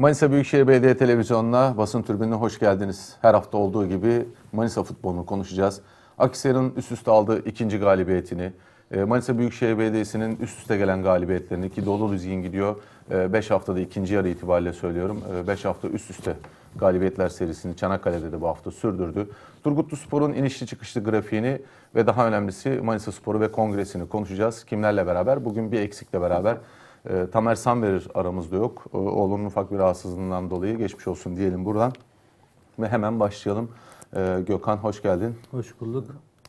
Manisa Büyükşehir Belediye Televizyonu'na basın tribününe hoş geldiniz. Her hafta olduğu gibi Manisa futbolunu konuşacağız. Akhisar'ın üst üste aldığı ikinci galibiyetini, e, Manisa Büyükşehir Belediyesi'nin üst üste gelen galibiyetlerini ki dolu düzgün gidiyor. 5 haftada ikinci yarı itibariyle söylüyorum. 5 hafta üst üste galibiyetler serisini Çanakkale'de de bu hafta sürdürdü. Turgutlu Spor'un inişli çıkışlı grafiğini ve daha önemlisi Manisa Spor'u ve kongresini konuşacağız. Kimlerle beraber? Bugün bir eksikle beraber e, Tamer Sanverir aramızda yok. E, oğlunun ufak bir rahatsızlığından dolayı geçmiş olsun diyelim buradan. Ve hemen başlayalım. E, Gökhan hoş geldin. Hoş bulduk.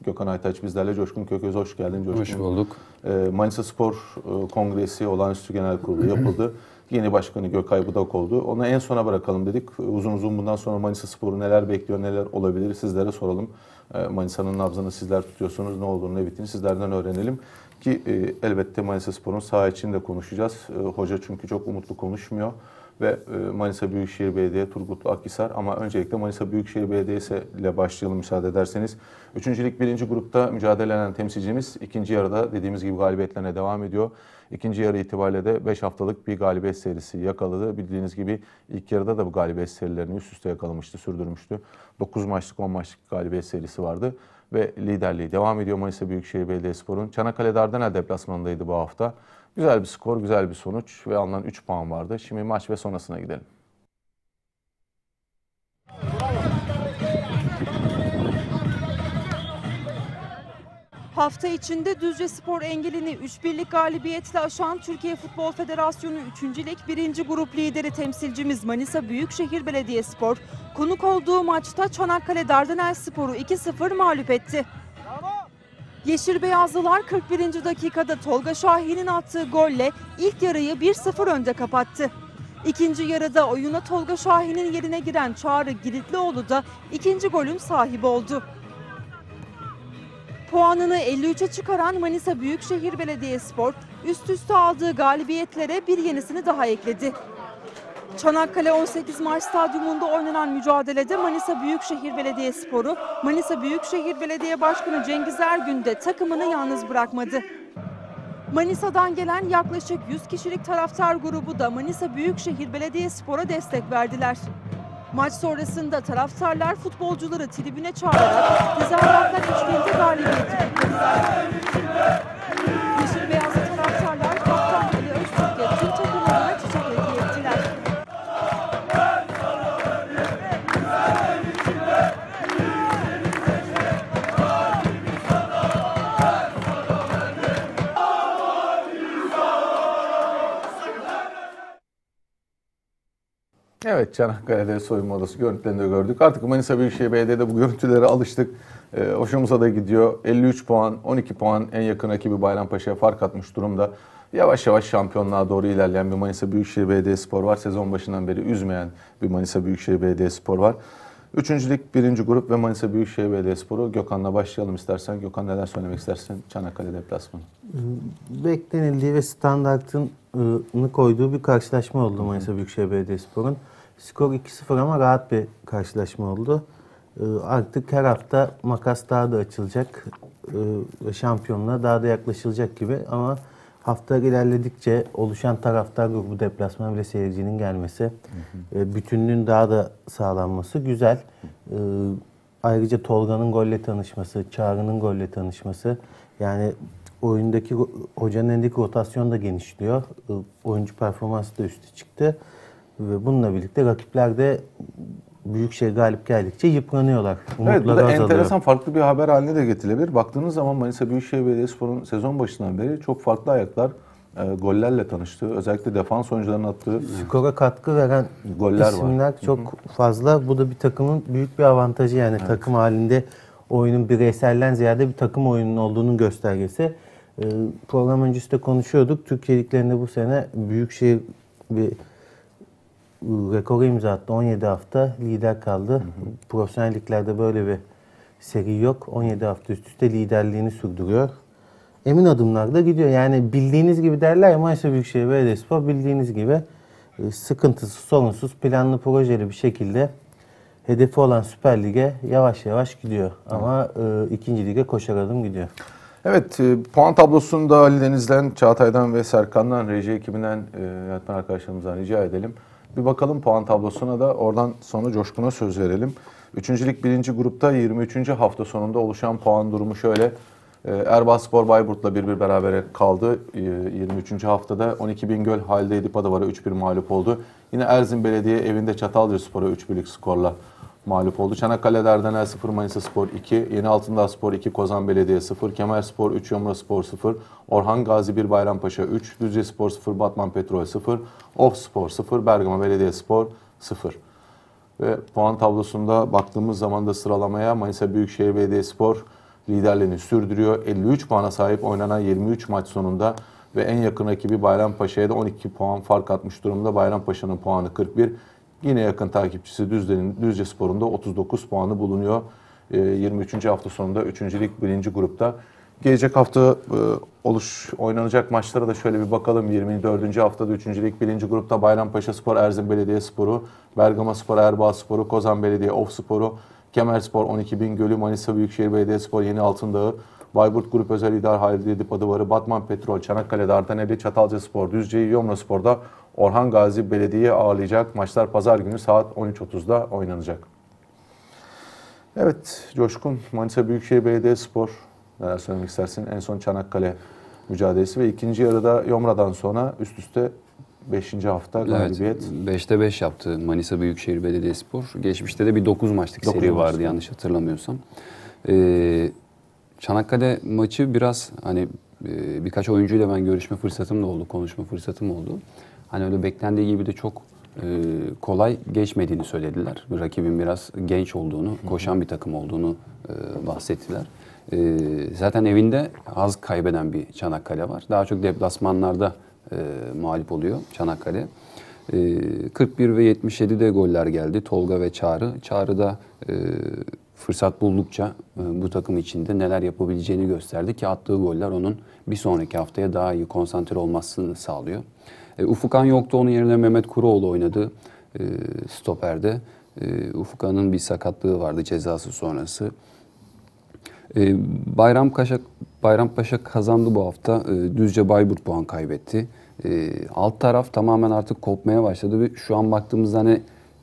Gökhan Aytaç bizlerle. Coşkun Kököz hoş geldin. Coşkun. Hoş bulduk. E, Manisa Spor e, Kongresi Olağanüstü Genel Kurulu yapıldı. Yeni başkanı Gökay Budak oldu. Onu en sona bırakalım dedik. Uzun uzun bundan sonra Manisa Spor'u neler bekliyor, neler olabilir sizlere soralım. E, Manisa'nın nabzını sizler tutuyorsunuz. Ne olduğunu, ne bittiğini sizlerden öğrenelim. Ki e, elbette Manisa Spor'un saha için de konuşacağız. E, hoca çünkü çok umutlu konuşmuyor. Ve e, Manisa Büyükşehir Belediye, Turgutlu Akhisar ama öncelikle Manisa Büyükşehir Belediyesi ile başlayalım müsaade ederseniz. Üçüncülük birinci grupta mücadele eden temsilcimiz ikinci yarıda dediğimiz gibi galibiyetlerine devam ediyor. İkinci yarı itibariyle de 5 haftalık bir galibiyet serisi yakaladı. Bildiğiniz gibi ilk yarıda da bu galibiyet serilerini üst üste yakalamıştı, sürdürmüştü. 9 maçlık 10 maçlık galibiyet serisi vardı ve liderliği devam ediyor Manisa Büyükşehir Belediyespor'un. Çanakkale Dardanel deplasmanındaydı bu hafta. Güzel bir skor, güzel bir sonuç ve alınan 3 puan vardı. Şimdi maç ve sonrasına gidelim. Hafta içinde Düzce Spor engelini 3-1'lik galibiyetle aşan Türkiye Futbol Federasyonu 3. Lig 1. Grup lideri temsilcimiz Manisa Büyükşehir Belediyespor konuk olduğu maçta Çanakkale Dardanel Spor'u 2-0 mağlup etti. Yeşil Beyazlılar 41. dakikada Tolga Şahin'in attığı golle ilk yarıyı 1-0 önde kapattı. İkinci yarıda oyuna Tolga Şahin'in yerine giren Çağrı Giritlioğlu da ikinci golün sahibi oldu. Puanını 53'e çıkaran Manisa Büyükşehir Belediyespor üst üste aldığı galibiyetlere bir yenisini daha ekledi. Çanakkale 18 Mart Stadyumunda oynanan mücadelede Manisa Büyükşehir Belediyespor'u Manisa Büyükşehir Belediye Başkanı Cengiz Ergün de takımını yalnız bırakmadı. Manisa'dan gelen yaklaşık 100 kişilik taraftar grubu da Manisa Büyükşehir Belediyespor'a destek verdiler. Maç sonrasında taraftarlar futbolcuları tribüne çağırarak tezahüratlar eşliğinde galibiyeti kutladılar. Yeşil Evet Çanakkale'de soyunma odası görüntülerini de gördük. Artık Manisa Büyükşehir Belediye'de bu görüntülere alıştık. Ee, hoşumuza da gidiyor. 53 puan, 12 puan en yakın rakibi Bayrampaşa'ya fark atmış durumda. Yavaş yavaş şampiyonluğa doğru ilerleyen bir Manisa Büyükşehir Belediyespor var. Sezon başından beri üzmeyen bir Manisa Büyükşehir Belediyespor var. Üçüncülük birinci grup ve Manisa Büyükşehir Belediyespor'u Gökhan'la başlayalım istersen. Gökhan neler söylemek istersin Çanakkale deplasmanı? Beklenildiği ve standartını koyduğu bir karşılaşma oldu Manisa Büyükşehir Belediyespor'un. Skor 2-0 ama rahat bir karşılaşma oldu. Ee, Artık her hafta makas daha da açılacak ee, ve şampiyonluğa daha da yaklaşılacak gibi ama hafta ilerledikçe oluşan taraftar grubu deplasman ve seyircinin gelmesi, e, bütünlüğün daha da sağlanması güzel. Ee, Ayrıca Tolga'nın golle tanışması, Çağrı'nın golle tanışması yani oyundaki hocanın elindeki rotasyon da genişliyor. Ee, Oyuncu performansı da üstü çıktı. Ve bununla birlikte rakipler de büyük şey galip geldikçe yıpranıyorlar. Evet bu Umutları da azalıyor. enteresan farklı bir haber haline de getirilebilir. Baktığınız zaman Manisa Büyükşehir Belediyespor'un sezon başından beri çok farklı ayaklar e, gollerle tanıştığı, özellikle defans oyuncularının attığı Skora katkı veren Goller var. isimler çok fazla. Bu da bir takımın büyük bir avantajı yani takım halinde oyunun bireyselden ziyade bir takım oyunun olduğunun göstergesi. Ee, program öncesi de konuşuyorduk. Türkiye liglerinde bu sene Büyükşehir bir rekoru imza attı. 17 hafta lider kaldı. Profesyonel liglerde böyle bir seri yok. 17 hafta üst üste liderliğini sürdürüyor. Emin adımlarda gidiyor. Yani bildiğiniz gibi derler ya Manisa Büyükşehir Belediyespor bildiğiniz gibi e, sıkıntısız, sorunsuz, planlı, projeli bir şekilde hedefi olan Süper Lig'e yavaş yavaş gidiyor. Ama e, ikinci lige koşar adım gidiyor. Evet, e, puan tablosunda Ali Deniz'den, Çağatay'dan ve Serkan'dan, reji ekibinden, e, yönetmen arkadaşlarımızdan rica edelim. Bir bakalım puan tablosuna da oradan sonra Coşkun'a söz verelim. Üçüncülük birinci grupta 23. hafta sonunda oluşan puan durumu şöyle. Ee, Erbaa Spor Bayburt'la 1-1 berabere kaldı. Ee, 23. haftada 12 Bingöl Halide Edip Adavar'a 3-1 mağlup oldu. Yine Erzin Belediye evinde Çatalca Spor'a 3-1'lik skorla mağlup oldu. Çanakkale Dardanel 0, Manisa Spor 2, Yeni Altındağ Spor 2, Kozan Belediye 0, Kemer Spor 3, Yomra Spor 0, Orhan Gazi 1, Bayrampaşa 3, Düzce Spor 0, Batman Petrol 0, Of Spor 0, Bergama Belediye Spor 0. Ve puan tablosunda baktığımız zaman da sıralamaya Manisa Büyükşehir Belediyespor liderliğini sürdürüyor. 53 puana sahip oynanan 23 maç sonunda ve en yakın rakibi Bayrampaşa'ya da 12 puan fark atmış durumda. Bayrampaşa'nın puanı 41. Yine yakın takipçisi Düzce'nin Düzce Spor'un da 39 puanı bulunuyor. Ee, 23. hafta sonunda 3. lig 1. grupta. Gelecek hafta e, oluş oynanacak maçlara da şöyle bir bakalım. 24. haftada 3. lig 1. grupta Bayrampaşa Spor, Erzin Belediye Sporu, Bergama Spor, Erbaa Sporu, Kozan Belediye Of Sporu, Kemer Spor, 12 Bingöl'ü, Manisa Büyükşehir Belediye Spor, Yeni Altındağı, Bayburt Grup Özel İdare Halide Edip Adıvarı, Batman Petrol, Çanakkale, Dardaneli, Çatalca Spor, Düzce'yi, Yomra Spor'da Orhan Gazi Belediye ağırlayacak. Maçlar pazar günü saat 13.30'da oynanacak. Evet Coşkun, Manisa Büyükşehir Belediyespor neler söylemek istersin? En son Çanakkale mücadelesi ve ikinci yarıda Yomra'dan sonra üst üste 5. hafta galibiyet. Evet, 5'te 5 yaptı Manisa Büyükşehir Belediyespor. Geçmişte de bir 9 maçlık Dokuz seri maçlık. vardı yanlış hatırlamıyorsam. Ee, Çanakkale maçı biraz hani e, birkaç oyuncuyla ben görüşme fırsatım da oldu, konuşma fırsatım oldu. Hani öyle beklendiği gibi de çok e, kolay geçmediğini söylediler. Rakibin biraz genç olduğunu, koşan bir takım olduğunu e, bahsettiler. E, zaten evinde az kaybeden bir Çanakkale var. Daha çok deplasmanlarda e, mağlup oluyor Çanakkale. E, 41 ve 77'de goller geldi. Tolga ve Çağrı. Çağrı da e, fırsat buldukça e, bu takım içinde neler yapabileceğini gösterdi ki attığı goller onun bir sonraki haftaya daha iyi konsantre olmasını sağlıyor. E, Ufukan yoktu. Onun yerine Mehmet Kuroğlu oynadı e, stoperde. E, Ufukan'ın bir sakatlığı vardı cezası sonrası. E, Bayrampaşa Bayrampaşa kazandı bu hafta. E, Düzce Bayburt puan kaybetti. E, alt taraf tamamen artık kopmaya başladı ve şu an baktığımızda hani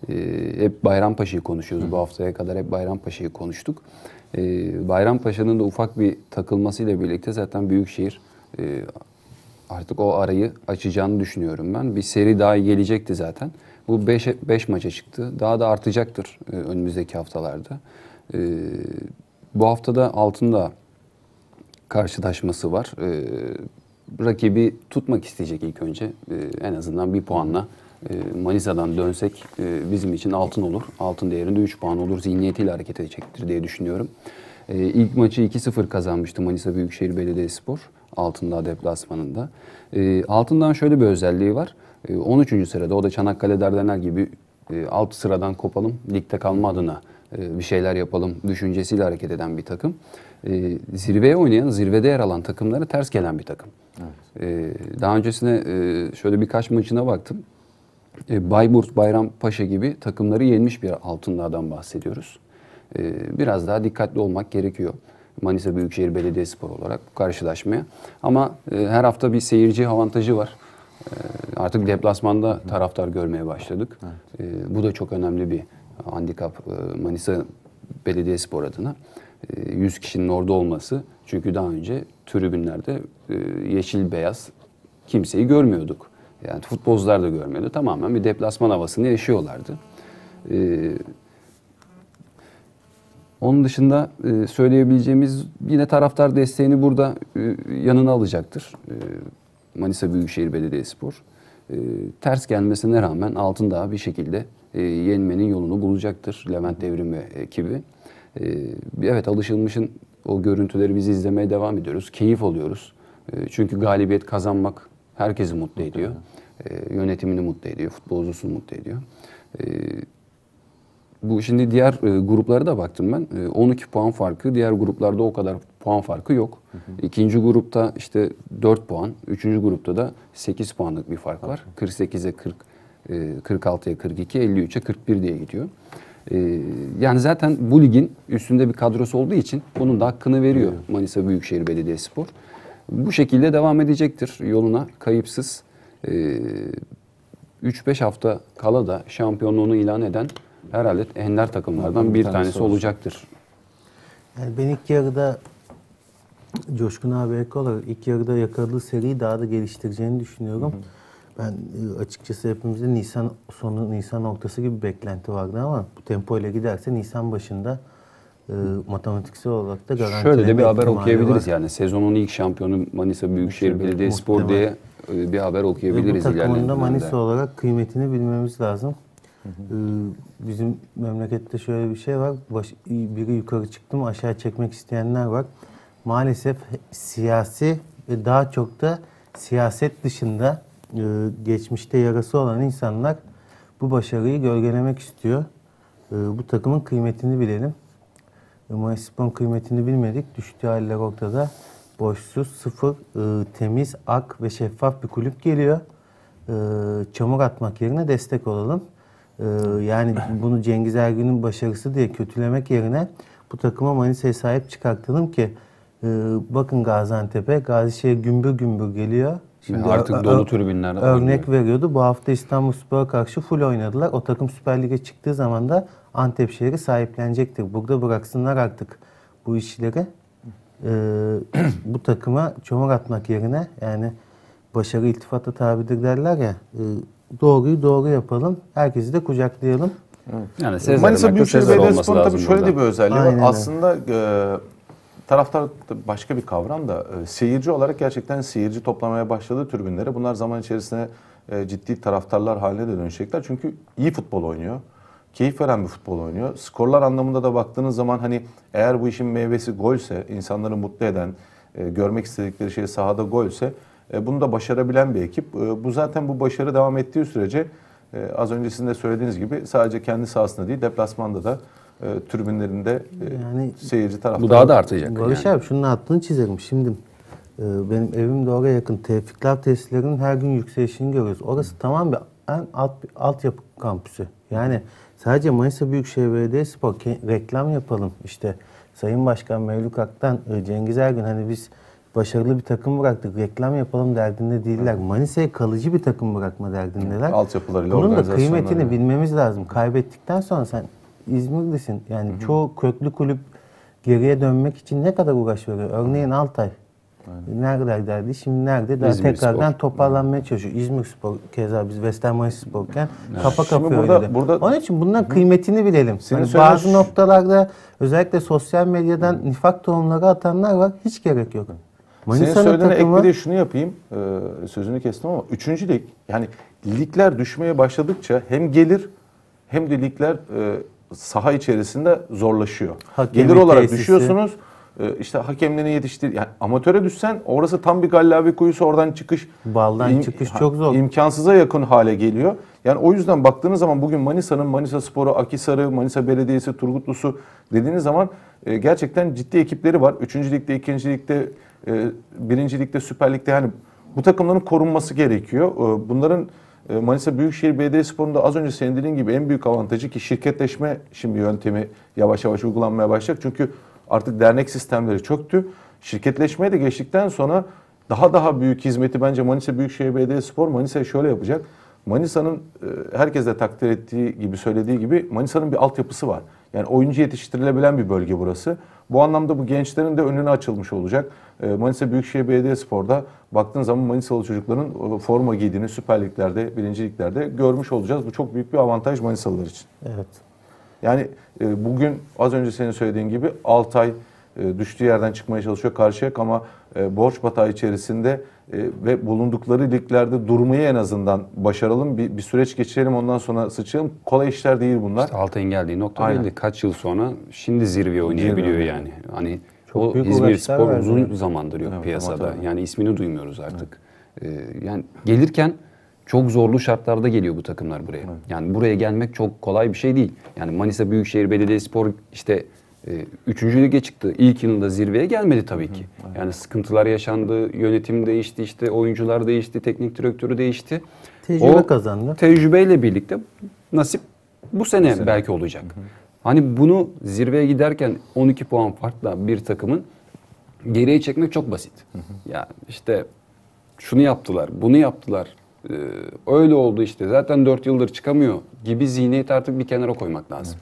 e, hep Bayrampaşa'yı konuşuyoruz. Bu haftaya kadar hep Bayrampaşa'yı konuştuk. E, Bayrampaşa'nın da ufak bir takılmasıyla birlikte zaten Büyükşehir e, artık o arayı açacağını düşünüyorum ben. Bir seri daha gelecekti zaten. Bu 5 maça çıktı. Daha da artacaktır e, önümüzdeki haftalarda. E, bu haftada altında karşılaşması var. E, rakibi tutmak isteyecek ilk önce. E, en azından bir puanla e, Manisa'dan dönsek e, bizim için altın olur. Altın değerinde 3 puan olur. Zihniyetiyle hareket edecektir diye düşünüyorum. E, ilk maçı 2-0 kazanmıştı Manisa Büyükşehir Belediyespor. Altındağ deplasmanında. E, Altındağ'ın şöyle bir özelliği var. E, 13. sırada o da Çanakkale Dardanel gibi e, alt sıradan kopalım, ligde kalma adına e, bir şeyler yapalım düşüncesiyle hareket eden bir takım. E, zirveye oynayan, zirvede yer alan takımlara ters gelen bir takım. E, daha öncesine e, şöyle birkaç maçına baktım. E, Bayburt, Bayrampaşa gibi takımları yenmiş bir Altındağ'dan bahsediyoruz. E, biraz daha dikkatli olmak gerekiyor. Manisa Büyükşehir Belediyespor olarak bu karşılaşmaya. Ama e, her hafta bir seyirci avantajı var. E, artık deplasmanda taraftar görmeye başladık. E, bu da çok önemli bir handikap e, Manisa Belediyespor adına. E, 100 kişinin orada olması. Çünkü daha önce tribünlerde e, yeşil beyaz kimseyi görmüyorduk. Yani futbolcular da görmüyordu. Tamamen bir deplasman havasını yaşıyorlardı. Onun dışında e, söyleyebileceğimiz yine taraftar desteğini burada e, yanına alacaktır. E, Manisa Büyükşehir Belediyespor. E, ters gelmesine rağmen Altındağ bir şekilde e, yenmenin yolunu bulacaktır Levent Devrim ve ekibi. E, evet alışılmışın o görüntüleri biz izlemeye devam ediyoruz. Keyif alıyoruz. E, çünkü galibiyet kazanmak herkesi mutlu ediyor. E, yönetimini mutlu ediyor, futbolcusunu mutlu ediyor. E, bu şimdi diğer e, gruplara da baktım ben. E, 12 puan farkı. Diğer gruplarda o kadar puan farkı yok. İkinci grupta işte 4 puan. Üçüncü grupta da 8 puanlık bir fark var. 48'e 40, e, 46'ya 42, 53'e 41 diye gidiyor. E, yani zaten bu ligin üstünde bir kadrosu olduğu için bunun da hakkını veriyor Manisa Büyükşehir Belediyespor. Bu şekilde devam edecektir yoluna kayıpsız. E, 3-5 hafta kala da şampiyonluğunu ilan eden herhalde ender takımlardan bir tanesi tanesi olsun. olacaktır. Yani ben ilk yarıda Coşkun abi ek olarak ilk yarıda yakaladığı seriyi daha da geliştireceğini düşünüyorum. Ben e, açıkçası hepimizde Nisan sonu, Nisan ortası gibi bir beklenti vardı ama bu tempo ile giderse Nisan başında e, matematiksel olarak da garantileme Şöyle de bir haber okuyabiliriz var. yani sezonun ilk şampiyonu Manisa Büyükşehir Belediyespor Muhtemel. diye e, bir haber Ve bu okuyabiliriz takımın da. Manisa olarak kıymetini bilmemiz lazım. Ee, bizim memlekette şöyle bir şey var. Baş, biri yukarı çıktı mı aşağı çekmek isteyenler var. Maalesef siyasi ve daha çok da siyaset dışında e, geçmişte yarası olan insanlar bu başarıyı gölgelemek istiyor. E, bu takımın kıymetini bilelim. Mayısspor'un kıymetini bilmedik. Düştüğü haller ortada. Boşsuz, sıfır, e, temiz, ak ve şeffaf bir kulüp geliyor. E, çamur atmak yerine destek olalım. E, yani bunu Cengiz Ergün'ün başarısı diye kötülemek yerine bu takıma Manisa'ya sahip çıkartalım ki e, bakın Gaziantep'e Gazişehir gümbür gümbür geliyor. artık ö- dolu ö- tribünlerde Örnek veriyordu. Bu hafta İstanbulspor'a karşı full oynadılar. O takım Süper Lig'e çıktığı zaman da Antep şehri sahiplenecektir. Burada bıraksınlar artık bu işleri. Ee, bu takıma çomur atmak yerine yani başarı iltifata tabidir derler ya. e, doğruyu doğru yapalım. Herkesi de kucaklayalım. Yani Sezer Manisa Büyükşehir Belediyespor'un tabii şöyle burada. de bir özelliği Aynen var. Aslında e, taraftar başka bir kavram da e, seyirci olarak gerçekten seyirci toplamaya başladığı tribünlere bunlar zaman içerisinde e, ciddi taraftarlar haline de dönüşecekler. Çünkü iyi futbol oynuyor. Keyif veren bir futbol oynuyor. Skorlar anlamında da baktığınız zaman hani eğer bu işin meyvesi golse, insanları mutlu eden, e, görmek istedikleri şey sahada golse bunu da başarabilen bir ekip. E, bu zaten bu başarı devam ettiği sürece e, az önce sizin de söylediğiniz gibi sadece kendi sahasında değil deplasmanda da e, tribünlerinde e, Yani seyirci taraftarı. Bu daha da artacak. Barış yani. abi şunun altını çizerim. Şimdi e, benim evim de oraya yakın. Tevfikler tesislerinin her gün yükselişini görüyoruz. Orası tamam bir en alt altyapı kampüsü. Yani sadece Manisa Büyükşehir Belediyespor reklam yapalım. İşte Sayın Başkan Mevlük Ak'tan e, Cengiz Ergün hani biz başarılı bir takım bıraktık. Reklam yapalım derdinde değiller. Manisa'ya kalıcı bir takım bırakma derdindeler. Altyapılarıyla, Bunun da kıymetini bilmemiz lazım. Kaybettikten sonra sen İzmir'desin. Yani çoğu köklü kulüp geriye dönmek için ne kadar uğraş veriyor? Örneğin Altay. Neredeydi? Şimdi nerede? Daha İzmir tekrardan Spor. toparlanmaya çalışıyor. İzmir Spor keza biz Western Manisa Spor'ken kapa Şimdi kapıyor burada- burada- Onun için bunların kıymetini bilelim. Senin Hani bazı noktalarda özellikle sosyal medyadan nifak tohumları atanlar var. Hiç gerek yok. Senin Manisa'nın söylediğine ek takımı bir de şunu yapayım. e, sözünü kestim ama üçüncü lig yani ligler düşmeye başladıkça hem gelir hem de ligler e, saha içerisinde zorlaşıyor. Hakemi, gelir olarak tesisi. düşüyorsunuz. E, işte hakemlerini yetiştir. Yani amatöre düşsen orası tam bir gallavi kuyusu oradan çıkış. Baldan çıkış çok zor. imkansıza yakın hale geliyor. Yani o yüzden baktığınız zaman bugün Manisa'nın Manisa Sporu, Akisar'ı, Manisa Belediyesi, Turgutlusu dediğiniz zaman e, gerçekten ciddi ekipleri var. Üçüncü ligde, ikinci ligde, e, birinci ligde, Süper Lig'de yani bu takımların korunması gerekiyor. E, bunların e, Manisa Büyükşehir Belediyespor'un da az önce senin dediğin gibi en büyük avantajı ki şirketleşme şimdi yöntemi yavaş yavaş uygulanmaya başlayacak. Çünkü artık dernek sistemleri çöktü. Şirketleşmeye de geçtikten sonra daha daha büyük hizmeti bence Manisa Büyükşehir Belediyespor Manisa'ya şöyle yapacak. Manisa'nın e, herkes de takdir ettiği gibi söylediği gibi Manisa'nın bir altyapısı var. Yani oyuncu yetiştirilebilen bir bölge burası. Bu anlamda bu gençlerin de önüne açılmış olacak. E, Manisa Büyükşehir Belediyespor'da baktığın zaman Manisalı çocukların e, forma giydiğini Süper Lig'lerde, Birinci Lig'lerde görmüş olacağız. Bu çok büyük bir avantaj Manisalılar için. evet. Yani e, bugün az önce senin söylediğin gibi Altay e, düştüğü yerden çıkmaya çalışıyor Karşıyaka ama borç batağı içerisinde ve bulundukları liglerde durmayı en azından başaralım. Bir, bir süreç geçirelim ondan sonra sıçrayalım. Kolay işler değil bunlar. İşte Altay'ın geldiği nokta Aynen. belli. Kaç yıl sonra şimdi zirve oynayabiliyor Zirve. yani. Hani Çok o büyük İzmir Spor verdi. uzun zamandır yok Evet, piyasada. Yani ismini duymuyoruz artık. Ee, yani gelirken çok zorlu şartlarda geliyor bu takımlar buraya. Yani buraya gelmek çok kolay bir şey değil. Yani Manisa Büyükşehir Belediyespor işte e, üçüncü lige çıktı. İlk yılında zirveye gelmedi tabii ki. Yani sıkıntılar yaşandı, yönetim değişti, işte oyuncular değişti, teknik direktörü değişti. Tecrübe kazandı. Tecrübeyle birlikte nasip bu sene, belki olacak. Hani bunu zirveye giderken 12 puan farkla bir takımın geriye çekmek çok basit. Ya işte şunu yaptılar, bunu yaptılar. e, öyle oldu işte zaten 4 yıldır çıkamıyor gibi zihniyeti artık bir kenara koymak lazım.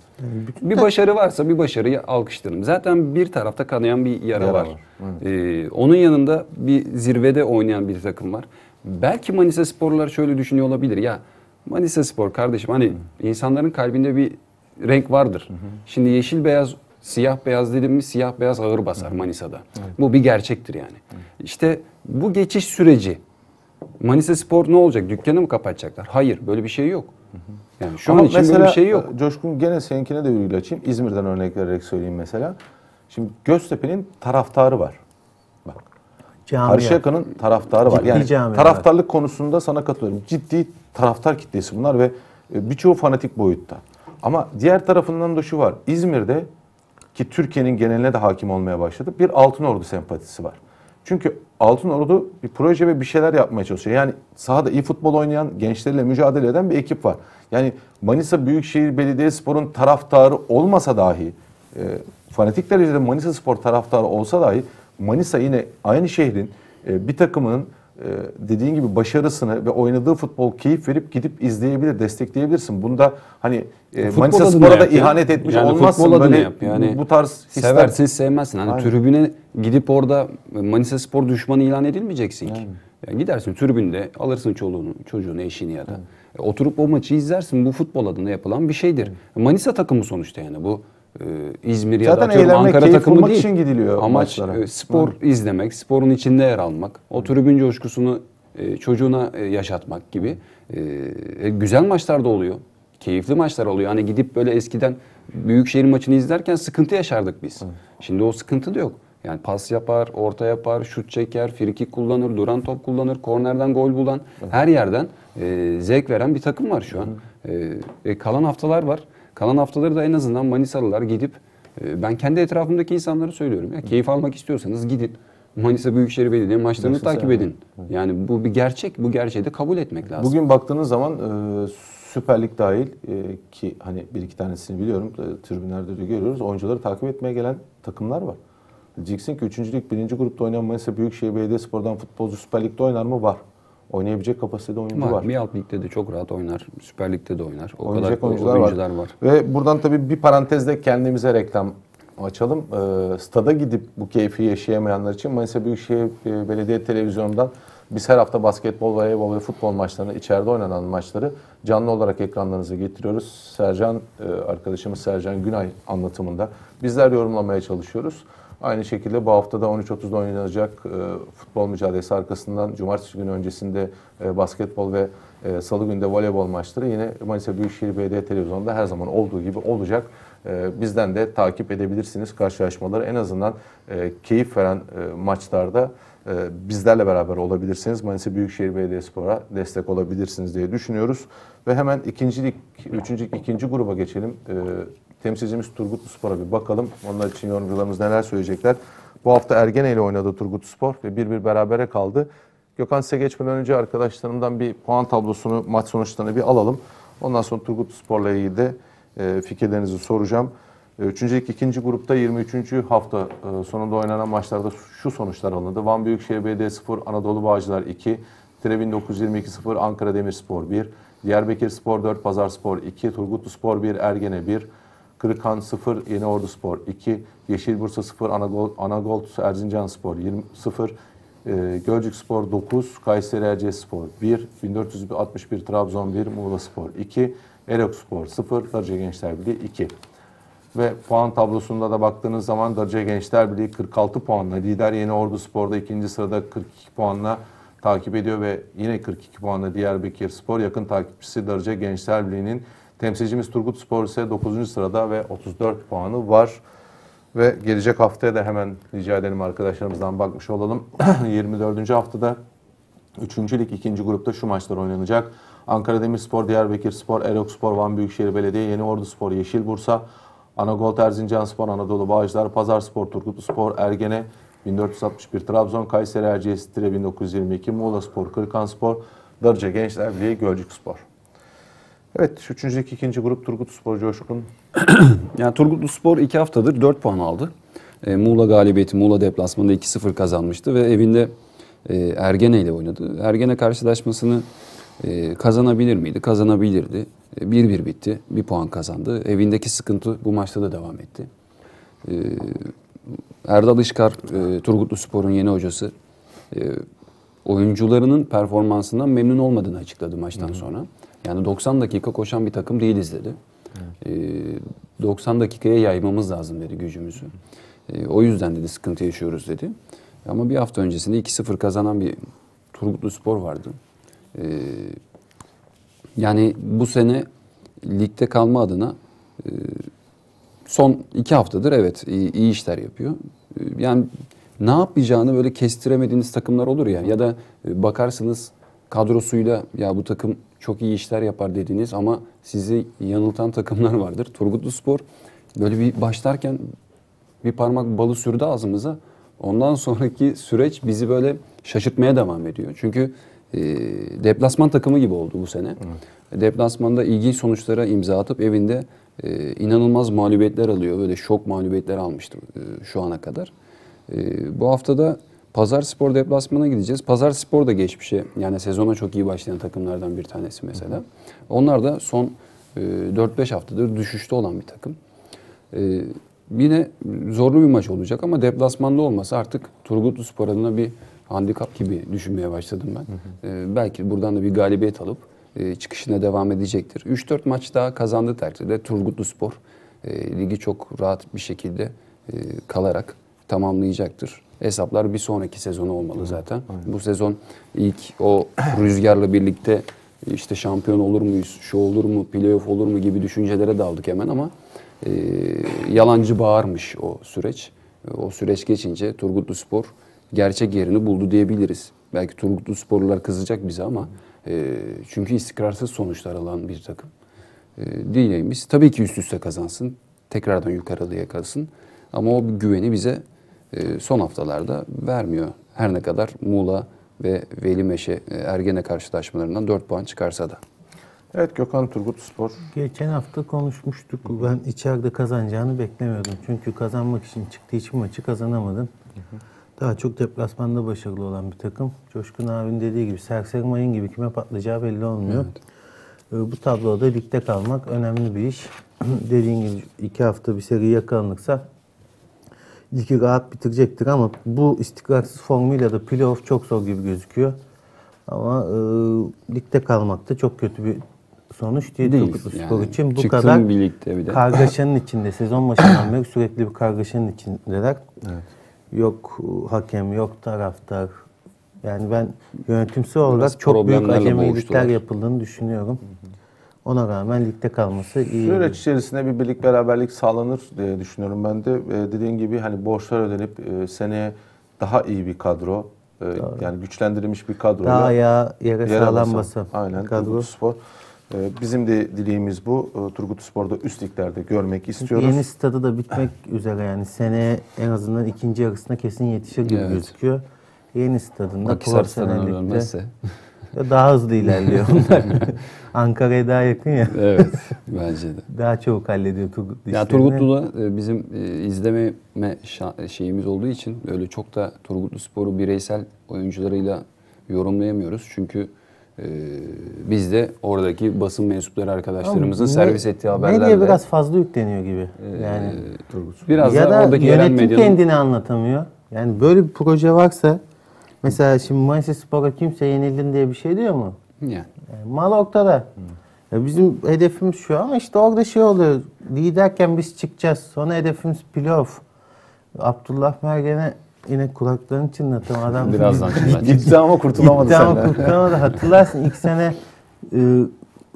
Bir başarı varsa bir başarıyı alkışlarım. Zaten bir tarafta kanayan bir yara, Yara var. var, Ee, onun yanında bir zirvede oynayan bir takım var. Belki Manisa Sporlular şöyle düşünüyor olabilir. Ya Manisa Spor kardeşim hani insanların kalbinde bir renk vardır. Şimdi yeşil beyaz siyah beyaz dedim mi siyah beyaz ağır basar Manisa'da. Bu bir gerçektir yani. İşte bu geçiş süreci Manisa Spor ne olacak? Dükkanı mı kapatacaklar? Hayır böyle bir şey yok. Yani şu Ama an için böyle bir şey yok. e, Coşkun gene seninkine de virgül açayım. İzmir'den örnek vererek söyleyeyim mesela. Şimdi Göztepe'nin taraftarı var. Bak. Karşıyaka'nın taraftarı var. Ciddi Yani taraftarlık konusunda sana katılıyorum. Ciddi taraftar kitlesi bunlar ve e, birçoğu fanatik boyutta. Ama diğer tarafından da şu var. İzmir'de ki Türkiye'nin geneline de hakim olmaya başladı. Bir Altınordu sempatisi var. Çünkü Altınordu bir proje ve bir şeyler yapmaya çalışıyor. Yani sahada iyi futbol oynayan, gençlerle mücadele eden bir ekip var. Yani Manisa Büyükşehir Belediyespor'un taraftarı olmasa dahi, e, fanatik derecede Manisa Spor taraftarı olsa dahi Manisa yine aynı şehrin e, bir takımının dediğin gibi başarısını ve oynadığı futbol keyif verip gidip izleyebilir, destekleyebilirsin. Bunda hani e, Manisa Spor'a da ihanet etmiş Yani olmazsın. Böyle yap. Yani bu, tarz hisler. Seversin sevmezsin. Hani Aynen. tribüne gidip orada Manisa Spor düşmanı ilan edilmeyeceksin ki. Yani gidersin tribünde alırsın çoluğunu, çocuğunu, eşini ya da. E, Oturup o maçı izlersin. Bu futbol adına yapılan bir şeydir. Manisa takımı sonuçta yani bu İzmir ya da Zaten atıyorum eğlenmek, Ankara takımı değil. için gidiliyor Amaç maçlara. e, spor izlemek, sporun içinde yer almak, o tribün coşkusunu e, çocuğuna e, yaşatmak gibi güzel maçlar da oluyor. Keyifli maçlar oluyor. Hani gidip böyle eskiden Büyükşehir maçını izlerken sıkıntı yaşardık biz. Şimdi o sıkıntı da yok. Yani pas yapar, orta yapar, şut çeker, frikik kullanır, duran top kullanır, kornerden gol bulan, her yerden e, zevk veren bir takım var şu an. E, e, kalan haftalar var. Kalan haftaları da en azından Manisalılar gidip e, ben kendi etrafımdaki insanlara söylüyorum. Ya keyif almak istiyorsanız gidin. Manisa Büyükşehir Belediye maçlarını Nasılsa takip yani. edin. Yani bu bir gerçek. Bu gerçeği de kabul etmek lazım. Bugün baktığınız zaman e, Süper Lig dahil e, ki hani bir iki tanesini biliyorum e, tribünlerde de görüyoruz. Oyuncuları takip etmeye gelen takımlar var. Diyeceksin ki 3. lig 1. grupta oynayan Manisa Büyükşehir Belediyespor'dan futbolcu Süper Lig'de oynar mı? Var. Oynayabilecek kapasitede oyuncu var. var. Bir alt ligde de çok rahat oynar. Süper Lig'de de oynar. O Oynayacak kadar oyuncular, oyuncular, var. var. Ve buradan tabii bir parantezde kendimize reklam açalım. Ee, stada gidip bu keyfi yaşayamayanlar için Manisa Büyükşehir e, Belediye Televizyonu'ndan biz her hafta basketbol, voleybol ve futbol maçlarını, içeride oynanan maçları canlı olarak ekranlarınıza getiriyoruz. Sercan, e, arkadaşımız Sercan Günay anlatımında bizler yorumlamaya çalışıyoruz. Aynı şekilde bu hafta da 13.30'da oynanacak e, futbol mücadelesi arkasından cumartesi günü öncesinde e, basketbol ve e, salı günde voleybol maçları yine Manisa Büyükşehir Belediye Televizyonu'nda her zaman olduğu gibi olacak. E, bizden de takip edebilirsiniz karşılaşmaları. En azından e, keyif veren e, maçlarda e, bizlerle beraber olabilirsiniz. Manisa Büyükşehir Belediyespor'a destek olabilirsiniz diye düşünüyoruz. Ve hemen ikincilik, üçüncü, ikinci gruba geçelim. E, temsilcimiz Turgutlu Spor'a bir bakalım. Onlar için yorumcularımız neler söyleyecekler. Bu hafta Ergene ile oynadı Turgutlu Spor ve bir bir berabere kaldı. Gökhan size geçmeden önce arkadaşlarımdan bir puan tablosunu, maç sonuçlarını bir alalım. Ondan sonra Turgutlu Spor'la ilgili de e, fikirlerinizi soracağım. E, Üçüncülük ikinci grupta 23. hafta e, sonunda oynanan maçlarda şu sonuçlar alındı. Van Büyükşehir Belediye 0, Anadolu Bağcılar 2, Trebin 922 0, Ankara Demirspor 1, Diyarbakır Spor 4, Pazar Spor 2, Turgutlu Spor 1, Ergene 1, Kırıkhan 0, Yeni Ordu Spor 2, Yeşil Bursa 0, Anagol, Anagol Erzincan Spor 20 0, e, Gölcük Spor 9, Kayseri Erciyes Spor 1, 1461 Trabzon 1, Muğla Spor 2, Erok Spor 0, Darıca Gençler Birliği 2. Ve puan tablosunda da baktığınız zaman Darıca Gençler Birliği 46 puanla lider Yeni Ordu Spor'da ikinci sırada 42 puanla takip ediyor ve yine 42 puanla Diyarbakır Spor yakın takipçisi Darıca Gençler Birliği'nin temsilcimiz Turgut Spor ise 9. sırada ve 34 puanı var. Ve gelecek haftaya da hemen rica edelim arkadaşlarımızdan bakmış olalım. 24. haftada 3. lig 2. grupta şu maçlar oynanacak. Ankara Demirspor, Diyarbakır Spor, Erok Spor, Van Büyükşehir Belediye, Yeni Ordu Spor, Yeşil Bursa, Anagol Erzincan Spor, Anadolu Bağcılar, Pazar Spor, Turgutlu Spor, Ergene, 1461 Trabzon, Kayseri Erciyes, Tire 1922, Muğla Spor, Kırıkan Spor, Darıca Gençler Birliği, Gölcük Spor. Evet, 3. lig 2. grup Turgutlu Spor Coşkun. Yani Turgutlu Spor 2 haftadır 4 puan aldı. E, Muğla galibiyeti, Muğla deplasmanında 2-0 kazanmıştı ve evinde e, Ergene ile oynadı. Ergene karşılaşmasını E, kazanabilir miydi? Kazanabilirdi. E, 1-1 bitti. Bir puan kazandı. Evindeki sıkıntı bu maçta da devam etti. E, Erdal Işkar, e, Turgutlu Spor'un yeni hocası. E, oyuncularının performansından memnun olmadığını açıkladı maçtan sonra. Yani 90 dakika koşan bir takım değiliz dedi. E, 90 dakikaya yaymamız lazım dedi gücümüzü. E, o yüzden dedi sıkıntı yaşıyoruz dedi. Ama bir hafta öncesinde 2-0 kazanan bir Turgutlu Spor vardı. E, yani bu sene ligde kalma adına e, son iki haftadır evet iyi, iyi işler yapıyor. E, Yani ne yapacağını böyle kestiremediğiniz takımlar olur ya ya da e, bakarsınız kadrosuyla ya bu takım çok iyi işler yapar dediğiniz ama sizi yanıltan takımlar vardır. Turgutlu Spor böyle bir başlarken bir parmak balı sürdü ağzımıza. Ondan sonraki süreç bizi böyle şaşırtmaya devam ediyor. Çünkü e, deplasman takımı gibi oldu bu sene. Deplasmanda ilginç sonuçlara imza atıp evinde e, inanılmaz mağlubiyetler alıyor. Böyle şok mağlubiyetler almıştı e, şu ana kadar. E, bu haftada Pazar Spor deplasmana gideceğiz. Pazar Spor da geçmişe yani sezona çok iyi başlayan takımlardan bir tanesi mesela. Onlar da son e, 4-5 haftadır düşüşte olan bir takım. Ee, yine zorlu bir maç olacak ama deplasmanda olması artık Turgutlu Spor adına bir handikap gibi düşünmeye başladım ben. Ee, belki buradan da bir galibiyet alıp e, çıkışına devam edecektir. 3-4 maç daha kazandığı takdirde Turgutlu Spor e, ligi çok rahat bir şekilde e, kalarak tamamlayacaktır. Hesaplar bir sonraki sezonu olmalı zaten. Bu sezon ilk o rüzgarla birlikte işte şampiyon olur muyuz, şu olur mu, playoff olur mu gibi düşüncelere daldık hemen ama e, yalancı bağırmış o süreç. O süreç geçince Turgutlu Spor gerçek yerini buldu diyebiliriz. Belki Turgutlu Sporlular kızacak bize ama e, çünkü istikrarsız sonuçlar alan bir takım. E, diyeceğimiz tabii ki üst üste kazansın, tekrardan yukarıya kalsın ama o güveni bize son haftalarda vermiyor. Her ne kadar Muğla ve Veli Meşe e, Ergene karşılaşmalarından 4 puan çıkarsa da. Evet Gökhan Turgut Spor. Geçen hafta konuşmuştuk. Ben içeride kazanacağını beklemiyordum. Çünkü kazanmak için çıktığı için maçı kazanamadın. Daha çok deplasmanda başarılı olan bir takım. Coşkun abinin dediği gibi serseri mayın gibi kime patlayacağı belli olmuyor. Ee, Bu tabloda ligde kalmak önemli bir iş. Dediğin gibi iki hafta bir seri yakalanırsa ligi rahat bitirecektir ama bu istikrarsız formuyla da playoff çok zor gibi gözüküyor. Ama e, ligde kalmak da çok kötü bir sonuç değil, Değil. Turgutlu Yani Spor için. Bu kadar birlikte bir de. kargaşanın içinde, sezon başından beri sürekli bir kargaşanın içindeler. Yok e, hakem, yok taraftar. Yani ben yönetimsel olarak çok büyük acemilikler yapıldığını düşünüyorum. Ona rağmen ligde kalması iyi. Süreç içerisinde bir birlik beraberlik sağlanır diye düşünüyorum ben de. Ee, dediğin gibi hani borçlar ödenip e, seneye daha iyi bir kadro, e, yani güçlendirilmiş bir kadroyla Daha ayağı yere, yere sağlam basan, basan Aynen kadro. Turgut Spor. Ee, bizim de dileğimiz bu. Ee, Turgut Spor'da üst liglerde görmek istiyoruz. Yeni stadı da bitmek üzere yani seneye en azından ikinci yarısına kesin yetişir gibi Evet. gözüküyor. Yeni stadında Akisar stadına profesyonellikte. Daha hızlı ilerliyor onlar. Ankara'ya daha yakın ya. evet bence de. Daha çabuk hallediyor Turgut Ya işlerini. Turgutlu'da e, bizim e, izleme şeyimiz olduğu için öyle çok da Turgutlu Spor'u bireysel oyuncularıyla yorumlayamıyoruz. Çünkü e, biz de oradaki basın mensupları arkadaşlarımızın Ama servis ettiği haberlerle Medya biraz fazla yükleniyor gibi. Yani biraz ya da, da oradaki yönetim medyanın kendini anlatamıyor. Yani böyle bir proje varsa mesela şimdi Manchester Spor'a kimse yenildin diye bir şey diyor mu? yani Yani mal ortada. Ya bizim hedefimiz şu ama işte orada şey oluyor. Liderken biz çıkacağız. Sonra hedefimiz playoff. Abdullah Mergen'e yine kulaklarını çınlattım adam. birazdan çınlatacağız. Gitti ama kurtulamadı Gitti ama kurtulamadı. Hatırlarsın ilk sene e,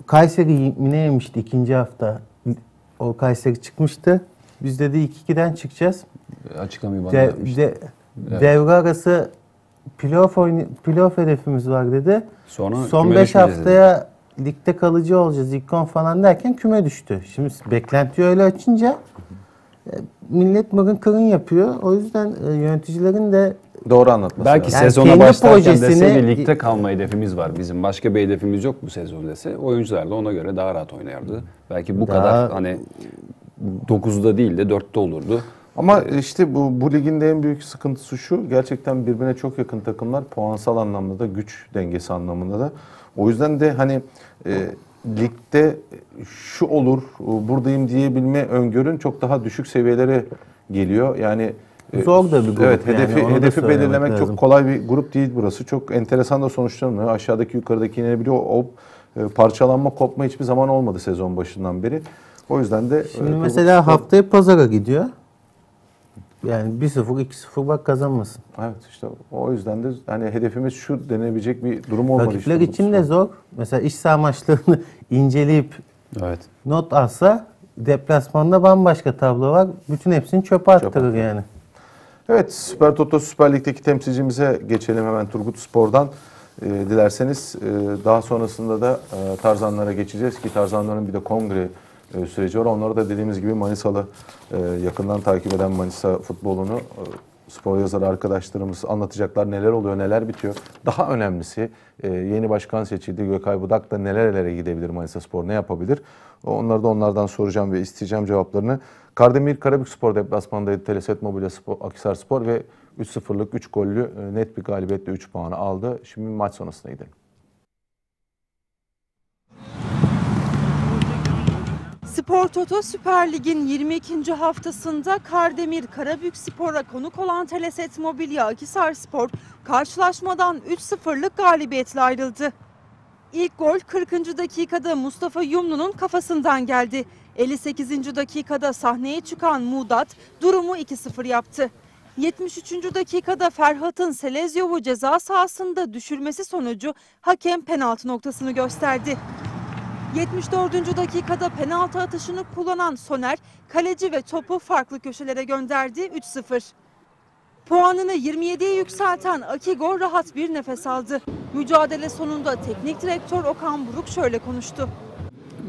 Kayseri ne yemişti ikinci hafta. O Kayseri çıkmıştı. Biz dedi 2-2'den çıkacağız. açıklamayı bana De, yapmıştı. de, Devre arası playoff, oyun, playoff hedefimiz var dedi. Sonra Son küme 5 düşmeyeceğiz haftaya ligde kalıcı olacağız ilk on falan derken küme düştü. Şimdi beklenti öyle açınca e, millet bugün kırın yapıyor. O yüzden e, yöneticilerin de Doğru anlatması Belki lazım. Yani sezona kendi başlarken projesini- dese ligde kalma hedefimiz var bizim. Başka bir hedefimiz yok bu sezon dese. Oyuncular da ona göre daha rahat oynardı. Belki bu Daha- kadar hani 9'da değil de 4'te olurdu. Ama işte bu, bu ligin de en büyük sıkıntısı şu. Gerçekten birbirine çok yakın takımlar puansal anlamda da güç dengesi anlamında da. O yüzden de hani e, ligde şu olur buradayım diyebilme öngörün çok daha düşük seviyelere geliyor. Yani e, Zor da bir grup Evet yani, hedefi, da hedefi belirlemek lazım. çok kolay bir grup değil burası. Çok enteresan da sonuçlanıyor. Aşağıdaki yukarıdaki inebiliyor. O e, parçalanma kopma hiçbir zaman olmadı sezon başından beri. O yüzden de Şimdi e, mesela Spor- haftaya pazara gidiyor. Yani 1-0, 2-0 bak kazanmasın. Evet işte o yüzden de hani hedefimiz şu denebilecek bir durum olmadı. Rakipler işte için de zor. Mesela iç saha maçlarını inceleyip Evet. not alsa deplasmanda bambaşka tablo var. Bütün hepsini çöpe attırır yani. Evet Süper Toto Süper Lig'deki temsilcimize geçelim hemen Turgut Spor'dan. Ee, dilerseniz e, daha sonrasında da e, Tarzanlara geçeceğiz ki Tarzanların bir de kongre e, süreci var. Onları da dediğimiz gibi Manisalı e, yakından takip eden Manisa futbolunu e, spor yazarı arkadaşlarımız anlatacaklar. Neler oluyor, neler bitiyor. Daha önemlisi e, yeni başkan seçildi. Gökay Budak da nerelere gidebilir Manisa Spor, ne yapabilir? Onları da onlardan soracağım ve isteyeceğim cevaplarını. Kardemir Karabük Spor deplasmandaydı. Teleset Mobilya Spor, Akisar Spor ve 3-0'lık 3 gollü net bir galibiyetle 3 puanı aldı. Şimdi maç sonrasına gidelim. Spor Toto Süper Lig'in 22. haftasında Kardemir Karabük Spor'a konuk olan Teleset Mobilya Akisar Spor karşılaşmadan 3-0'lık galibiyetle ayrıldı. İlk gol 40. dakikada Mustafa Yumlu'nun kafasından geldi. 58. dakikada sahneye çıkan Mudat durumu 2-0 yaptı. 73. dakikada Ferhat'ın Selezyov'u ceza sahasında düşürmesi sonucu hakem penaltı noktasını gösterdi. 74. dakikada penaltı atışını kullanan Soner, kaleci ve topu farklı köşelere gönderdi 3-0. Puanını 27'ye yükselten Akigo rahat bir nefes aldı. Mücadele sonunda teknik direktör Okan Buruk şöyle konuştu.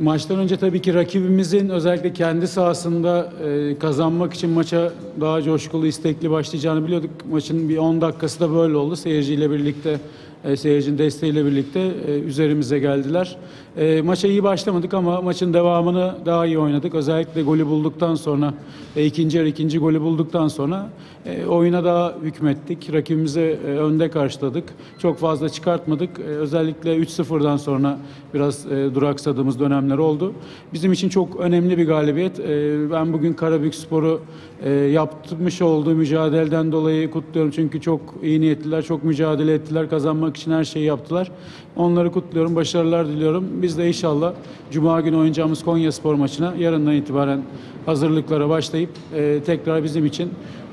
Maçtan önce tabii ki rakibimizin özellikle kendi sahasında e, kazanmak için maça daha coşkulu, istekli başlayacağını biliyorduk. Maçın bir 10 dakikası da böyle oldu. Seyirciyle birlikte, e, seyircinin desteğiyle birlikte e, üzerimize geldiler. E, maça iyi başlamadık ama maçın devamını daha iyi oynadık. Özellikle golü bulduktan sonra, e, ikinci yarı ikinci golü bulduktan sonra e, oyuna daha hükmettik. Rakibimize e, önde karşıladık. Çok fazla çıkartmadık. E, özellikle 3-0'dan sonra biraz e, duraksadığımız dönemler oldu. Bizim için çok önemli bir galibiyet. E, ben bugün Karabük Spor'u e, yapmış olduğu mücadeleden dolayı kutluyorum. Çünkü çok iyi niyetliler, çok mücadele ettiler. Kazanmak için her şeyi yaptılar. Onları kutluyorum, başarılar diliyorum. Biz de inşallah Cuma günü oynayacağımız Konya Spor maçına yarından itibaren hazırlıklara başlayıp e, tekrar bizim için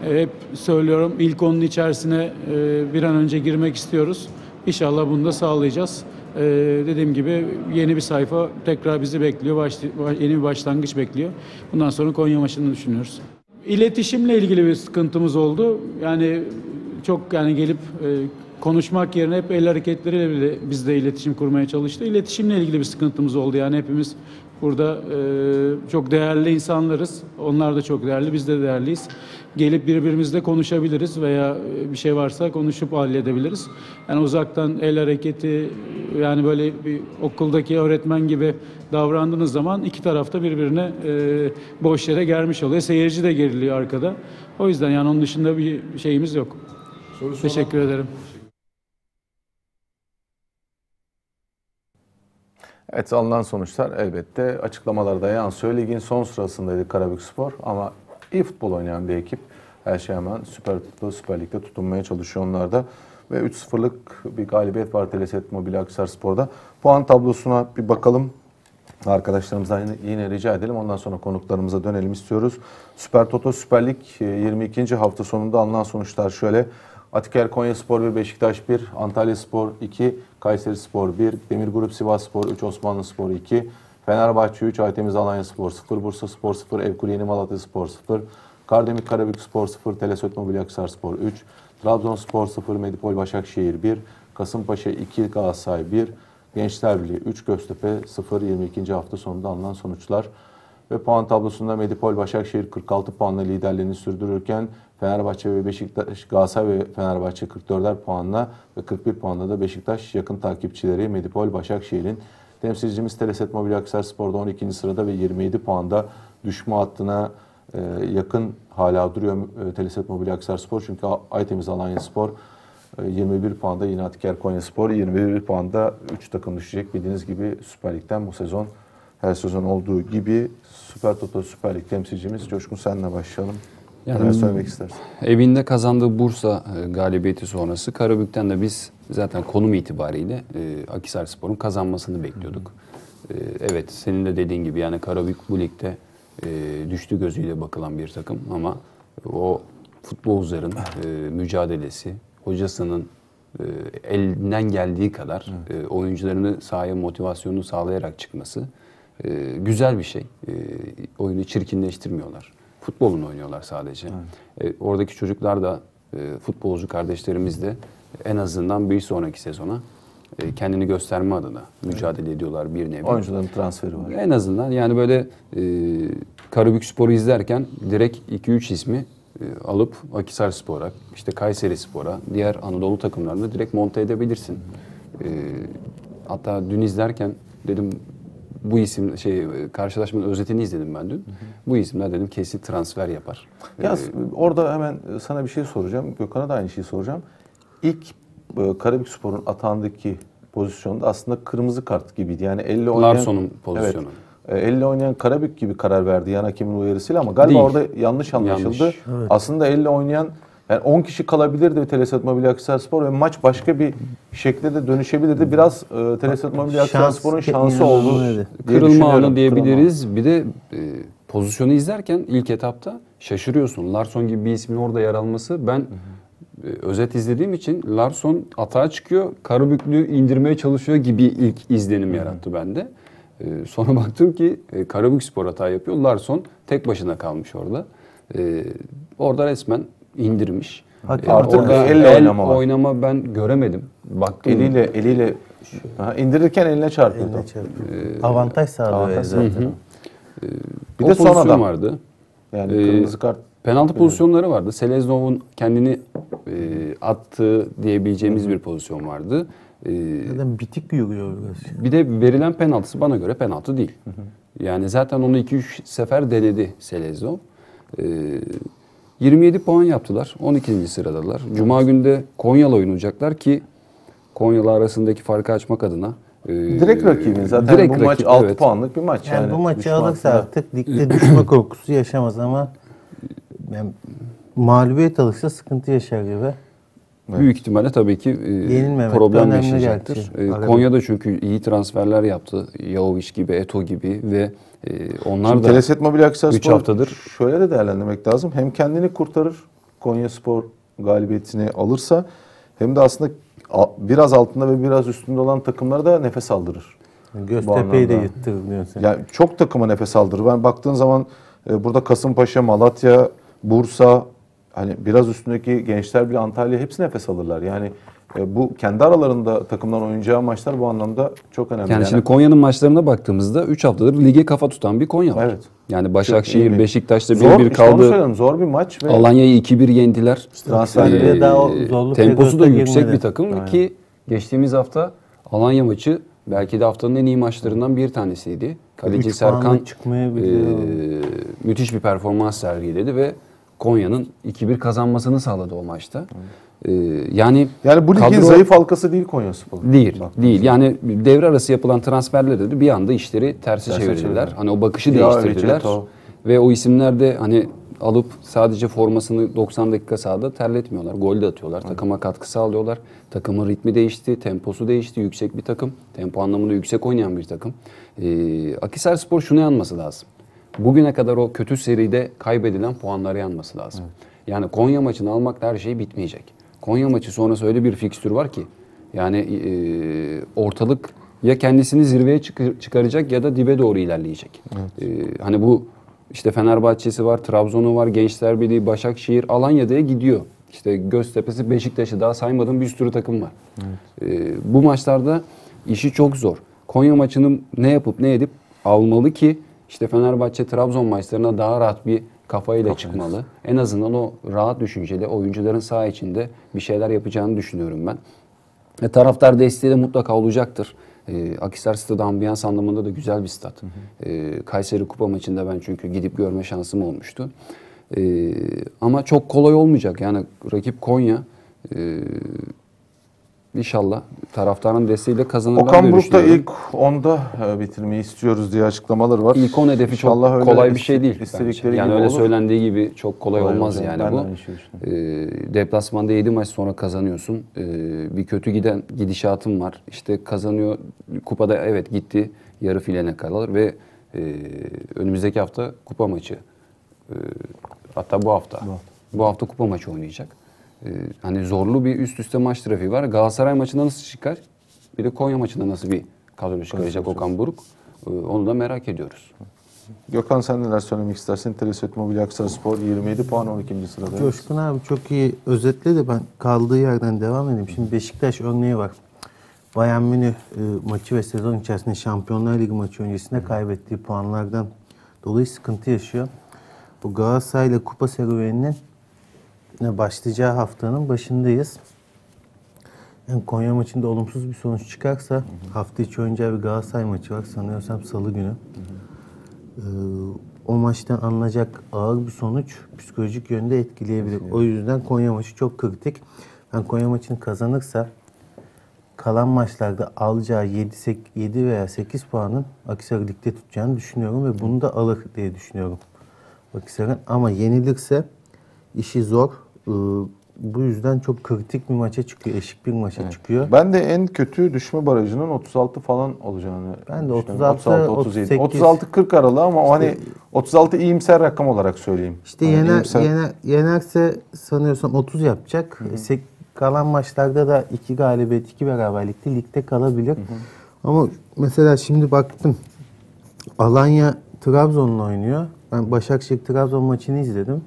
e, hep söylüyorum ilk onun içerisine e, bir an önce girmek istiyoruz. İnşallah bunu da sağlayacağız. E, dediğim gibi yeni bir sayfa tekrar bizi bekliyor. Başlı- yeni bir başlangıç bekliyor. Bundan sonra Konya maçını düşünüyoruz. İletişimle ilgili bir sıkıntımız oldu. Yani çok yani gelip e, konuşmak yerine hep el hareketleriyle bile bizle iletişim kurmaya çalıştı. İletişimle ilgili bir sıkıntımız oldu. Yani hepimiz burada e, çok değerli insanlarız. Onlar da çok değerli, biz de değerliyiz. Gelip birbirimizle konuşabiliriz veya e, bir şey varsa konuşup halledebiliriz. Yani uzaktan el hareketi yani böyle bir okuldaki öğretmen gibi davrandığınız zaman iki tarafta birbirine e, boş yere germiş oluyor. Seyirci de geriliyor arkada. O yüzden yani onun dışında bir şeyimiz yok. Teşekkür ederim. Evet alınan sonuçlar elbette açıklamalarda yansıyor. Ligin son sırasındaydı Karabük Spor ama iyi futbol oynayan bir ekip. Her şey hemen Süper, Lig'de, Süper Lig'de tutunmaya çalışıyor onlar da. Ve 3-0'lık bir galibiyet var Teleset Mobilya Akhisar Spor'da. Puan tablosuna bir bakalım. Arkadaşlarımızdan yine, yine rica edelim. Ondan sonra konuklarımıza dönelim istiyoruz. Süper Toto Süper Lig e, 22. hafta sonunda alınan sonuçlar şöyle. Atiker Konya Spor 1, Beşiktaş 1, Antalya Spor 2, Kayseri Spor 1, Demir Grup Sivas Spor 3, Osmanlı Spor 2, Fenerbahçe 3, Aytemiz Alanya Spor 0, Bursa Spor 0, Evkul Yeni Malatya Spor 0, Kardemir Karabük Spor 0, Telesöt Mobilya Akhisar Spor 3, Trabzonspor 0, Medipol Başakşehir 1, Kasımpaşa 2, Galatasaray 1, Gençler Birliği 3, Göztepe 0, 22. hafta sonunda alınan sonuçlar. Ve puan tablosunda Medipol Başakşehir 46 puanla liderliğini sürdürürken Fenerbahçe ve Beşiktaş, Galatasaray ve Fenerbahçe 44'er puanla ve 41 puanla da Beşiktaş yakın takipçileri Medipol Başakşehir'in. Temsilcimiz Teleset Mobilya Akhisar Spor'da 12. sırada ve 27 puanda düşme hattına e, yakın hala duruyor e, Teleset Mobilya Akhisarspor. Çünkü A- Aytemiz Alanya Spor e, 21 puanda yine Atiker Konya Spor 21 puanda 3 takım düşecek. Bildiğiniz gibi Süper Lig'den bu sezon her sezon olduğu gibi Süper Toto Süper Lig temsilcimiz Coşkun senle başlayalım. Yani Neler söylemek istersin? Evinde kazandığı Bursa e, galibiyeti sonrası Karabük'ten de biz zaten konum itibariyle e, Akhisarspor'un kazanmasını bekliyorduk. E, evet senin de dediğin gibi yani Karabük bu ligde e, düştü gözüyle bakılan bir takım ama o futbolcuların e, mücadelesi, hocasının e, elinden geldiği kadar e, oyuncularını sahaya motivasyonunu sağlayarak çıkması e, güzel bir şey. E, oyunu çirkinleştirmiyorlar. Futbolunu oynuyorlar sadece. E, oradaki çocuklar da e, futbolcu kardeşlerimiz de en azından bir sonraki sezona e, kendini gösterme adına mücadele ediyorlar bir nevi. Oyuncuların transferi var. En azından yani böyle e, Karabük Spor'u izlerken direkt 2-3 ismi e, alıp Akisar Spor'a, işte Kayseri Spor'a, diğer Anadolu takımlarına direkt monte edebilirsin. E, hatta dün izlerken dedim bu isim şey karşılaşmanın özetini izledim ben dün. Bu isimler dedim kesin transfer yapar. Ya orada hemen sana bir şey soracağım. Gökhan'a da aynı şeyi soracağım. İlk e, Karabük Spor'un atağındaki pozisyonda aslında kırmızı kart gibiydi. Yani elle oynayan... Larson'un pozisyonu. Evet. Elle oynayan Karabük gibi karar verdi yan hakemin uyarısıyla ama galiba Değil. orada yanlış anlaşıldı. Yanlış. Aslında elle oynayan yani 10 kişi kalabilirdi Telesat Mobilya Akhisarspor ve maç başka bir şekilde de dönüşebilirdi. Biraz e, Telesat Mobilya Şans- Akhisarspor'un şansı oldu. diye Kırılma anı diyebiliriz. Bir de e, pozisyonu izlerken ilk etapta şaşırıyorsun. Larson gibi bir ismin orada yer alması. Ben e, özet izlediğim için Larson atağa çıkıyor, Karabüklü indirmeye çalışıyor gibi ilk izlenim yarattı bende. E, sonra baktım ki e, Karabük Spor hata yapıyor. Larson tek başına kalmış orada. E, orada resmen indirmiş. Hakem E, Artık orada elle el oynama var. oynama ben göremedim. Baktım Eliyle eliyle ha, indirirken eline çarpıyordu. Eline çarpıyor. Avantaj sağlıyor avantaj zaten. Bir o de son adam. vardı. Yani Ee, kırmızı kart Penaltı pozisyonları vardı. Seleznov'un kendini e, attığı diyebileceğimiz bir pozisyon vardı. E, Zaten bitik yürüyor bir de verilen penaltısı bana göre penaltı değil. Yani zaten onu 2-3 sefer denedi Seleznov. E, 27 puan yaptılar. 12. sıradalar. Cuma günü de Konya'la oynayacaklar ki Konya'la arasındaki farkı açmak adına. e, direkt rakibin. Zaten direkt bu maç rakip, 6 evet. puanlık bir maç. Yani, Yani, bu maçı alırsa artık ligde düşme korkusu yaşamaz ama yani mağlubiyet alırsa sıkıntı yaşar gibi. Büyük ihtimalle tabii ki e, problem yaşayacaktır. E. Konya'da çünkü iyi transferler yaptı. Yahoviç gibi, Eto gibi ve e, onlar Şimdi da Teleset Mobilya Akhisarspor üç haftadır- şöyle de değerlendirmek lazım. Hem kendini kurtarır Konya Spor galibiyetini alırsa hem de aslında biraz altında ve biraz üstünde olan takımlara da nefes aldırır. Göztepe'yi de yıttırır diyorsun. Yani çok takıma nefes aldırır. Ben baktığın zaman e, burada Kasımpaşa, Malatya, Bursa hani biraz üstündeki gençler bile Antalya hepsi nefes alırlar. Yani e, bu kendi aralarında takımdan oynayacağı maçlar bu anlamda çok önemli. yani şimdi Konya'nın maçlarına baktığımızda 3 haftadır lige kafa tutan bir Konya var. Evet. Yani Başakşehir, Beşiktaş'ta zor, 1-1 işte onu kaldı. söylüyorum. Zor bir maç ve Alanya'yı 2-1 yendiler. transferleri Ee, daha zorlu temposu da yüksek girmedi. bir takım ki geçtiğimiz hafta Alanya maçı belki de haftanın en iyi maçlarından bir tanesiydi. Kaleci Serkan e, müthiş bir performans sergiledi ve Konya'nın 2-1 kazanmasını sağladı o maçta. E, yani yani bu ligin kadro- zayıf halkası değil Konya Spor. Değil, Bak, değil. Yani devre arası yapılan transferlerde de bir anda işleri tersi Terse çevirdiler. Hani o bakışı Ya, değiştirdiler. Ve o isimler de hani alıp sadece formasını 90 dakika sahada terletmiyorlar. Gol de atıyorlar. Takıma katkı sağlıyorlar. Takımın ritmi değişti, temposu değişti. Yüksek bir takım. Tempo anlamında yüksek oynayan bir takım. Ee, Akhisar Spor şunu yanması lazım. Bugüne kadar o kötü seride kaybedilen puanları yanması lazım. Yani Konya maçını almakla her şey bitmeyecek. Konya maçı sonrası öyle bir fikstür var ki yani e, ortalık ya kendisini zirveye çıkaracak ya da dibe doğru ilerleyecek. E, hani bu işte Fenerbahçe'si var, Trabzon'u var, Gençler Birliği, Başakşehir, Alanya'da gidiyor. İşte Göztepe'si, Beşiktaş'ı daha saymadığım bir sürü takım var. E, bu maçlarda işi çok zor. Konya maçını ne yapıp ne edip almalı ki işte Fenerbahçe Trabzon maçlarına daha rahat bir kafayla çıkmalı. En azından o rahat düşünceli oyuncuların saha içinde bir şeyler yapacağını düşünüyorum ben. E, taraftar desteği de mutlaka olacaktır. E, Akhisar Stadı ambiyans anlamında da güzel bir stat. E, Kayseri Kupa maçında ben çünkü gidip görme şansım olmuştu. E, ama çok kolay olmayacak. Yani rakip Konya. E, İnşallah taraftarın desteğiyle kazanırlar Okan Buruk da ilk 10'da e, bitirmeyi istiyoruz diye açıklamaları var. İlk 10 hedefi İnşallah çok kolay bir şey değil. istedikleri. Yani öyle olur. söylendiği gibi çok kolay Kolay olmaz olacak. yani Ben bu. Ee, deplasmanda 7 maç sonra kazanıyorsun. Ee, bir kötü giden gidişatın var. İşte kazanıyor. Kupada evet gitti. Yarı filine kalır ve e, önümüzdeki hafta kupa maçı. Ee, hatta bu hafta. Bu hafta kupa maçı oynayacak. Ee, hani zorlu bir üst üste maç trafiği var. Galatasaray maçında nasıl çıkar? Bir de Konya maçında nasıl bir kadro çıkaracak Okan Buruk? Ee, onu da merak ediyoruz. Gökhan sen neler söylemek istersin? Teleset Mobilya Aksaray 27 puan 12. sırada. Coşkun abi çok iyi özetledi. Ben kaldığı yerden devam edeyim. Şimdi Beşiktaş örneği var. Bayern Münih e, maçı ve sezon içerisinde Şampiyonlar Ligi maçı öncesinde kaybettiği puanlardan dolayı sıkıntı yaşıyor. Bu Galatasaray ile kupa serüveninin başlayacağı haftanın başındayız. Yani Konya maçında olumsuz bir sonuç çıkarsa hafta içi oynayacağı bir Galatasaray maçı var. Sanıyorsam salı günü. Ee, o maçtan alınacak ağır bir sonuç psikolojik yönde etkileyebilir. O yüzden Konya maçı çok kritik. Ben Konya maçını kazanırsa kalan maçlarda alacağı 7, 7 veya 8 puanın Akhisar'ı ligde tutacağını düşünüyorum ve bunu da alır diye düşünüyorum. Akhisar'ın ama yenilirse işi zor. Ee, bu yüzden çok kritik bir maça çıkıyor. Eşik bir maça çıkıyor. Ben de en kötü düşme barajının 36 falan olacağını Ben de düşünüyorum. 36, 37. 38. 36-40 aralığı ama o hani 36 iyimser rakam olarak söyleyeyim. İşte Hani yener, iyimser- yener, yenerse sanıyorsam 30 yapacak. E, sek- kalan maçlarda da 2 galibiyet, 2 beraberlikte ligde kalabilir. Ama mesela şimdi baktım Alanya Trabzon'la oynuyor. Ben Başakşehir Trabzon maçını izledim.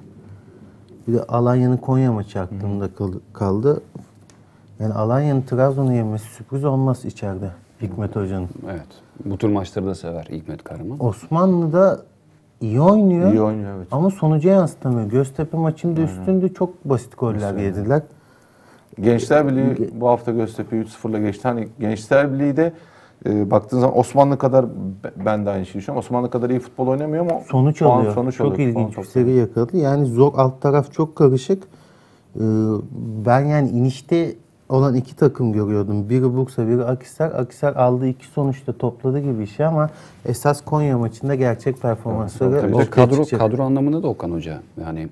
Bir de Alanya'nın Konya maçı aklımda kal- kaldı. Yani Alanya'nın Trabzon'u yenmesi sürpriz olmaz içeride Hikmet Hoca'nın. Evet. Bu tür maçları da sever Hikmet Karaman. Osmanlı'da iyi oynuyor. İyi oynuyor evet. Ama sonuca yansıtamıyor. Göztepe maçında üstünde çok basit goller yediler. Gençler Birliği bu hafta Göztepe 3-0'la geçti. Hani Gençler Birliği de e, baktığın zaman Osmanlı kadar ben de aynı şeyi düşünüyorum. Osmanlı kadar iyi futbol oynamıyor ama Sonuç puan alıyor. sonuç çok alıyor. Puan ilginç bir çok seri yakaladı. Yani zor alt taraf çok karışık. Ee, ben yani inişte olan iki takım görüyordum. Biri Bursa, biri Akhisar. Akhisar aldığı iki sonuçta topladı gibi bir şey ama esas Konya maçında gerçek performansları Tabii ortaya kadro, çıkacak. kadro anlamında da Okan Hoca. Yani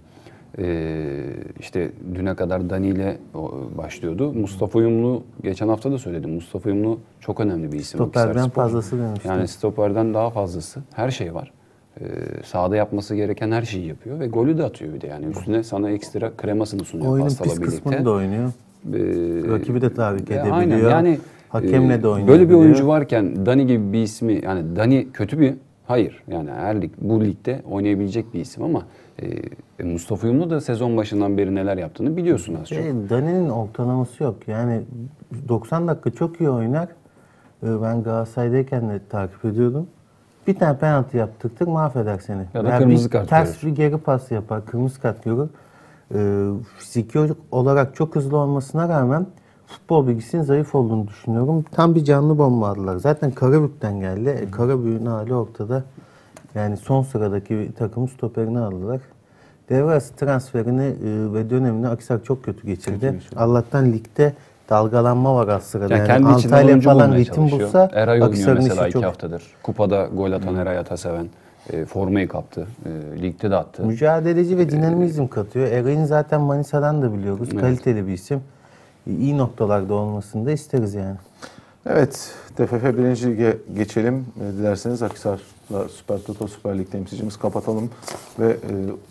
eee, işte düne kadar Dani ile o, başlıyordu. Mustafa Uyumlu geçen hafta da söyledim. Mustafa Uyumlu çok önemli bir isim. Stoperden Akhisarspor. fazlası demiştim. Yani stoperden daha fazlası. Her şey var. Eee sahada yapması gereken her şeyi yapıyor ve golü de atıyor bir de yani üstüne sana ekstra kremasını sunuyor Oyunun pis birlikte. kısmını da oynuyor. Ee, Rakibi de tahrik e, edebiliyor. Aynen yani Hakemle e, de oynayabiliyor. Böyle bir oyuncu varken Dani gibi bir ismi yani Dani kötü bir hayır yani her lig bu ligde oynayabilecek bir isim ama e, Mustafa Uyumlu da sezon başından beri neler yaptığını biliyorsun az çok. E, Dani'nin ortalaması yok. Yani 90 dakika çok iyi oynar. E, Ben Galatasaray'dayken de takip ediyordum. Bir tane penaltı yaptırtır mahveder seni. Ya da Veya kırmızı bir kart Ters görür. bir geri pas yapar. Kırmızı kart görür. E, fiziki olarak çok hızlı olmasına rağmen futbol bilgisinin zayıf olduğunu düşünüyorum. Tam bir canlı bomba aldılar. Zaten Karabük'ten geldi. E, Karabük'ün hali ortada. Yani son sıradaki takımın stoperini aldılar. Devre arası transferini e, ve dönemini Akhisar çok kötü geçirdi. Allah'tan ligde dalgalanma var az sırada. Yani, Yani, Antalya falan ritim çalışıyor. bulsa Eray oynuyor mesela işi iki çok. haftadır. Kupada gol atan Eray Ataseven. E, formayı kaptı. E, ligde de attı. Mücadeleci ve dinamizm katıyor. Eray'ın zaten Manisa'dan da biliyoruz. Kaliteli bir isim. İyi noktalarda olmasını da isteriz yani. Evet, TFF 1. Lig'e geçelim. E, dilerseniz Akhisar'la Süper Toto Süper Lig temsilcimiz kapatalım ve e,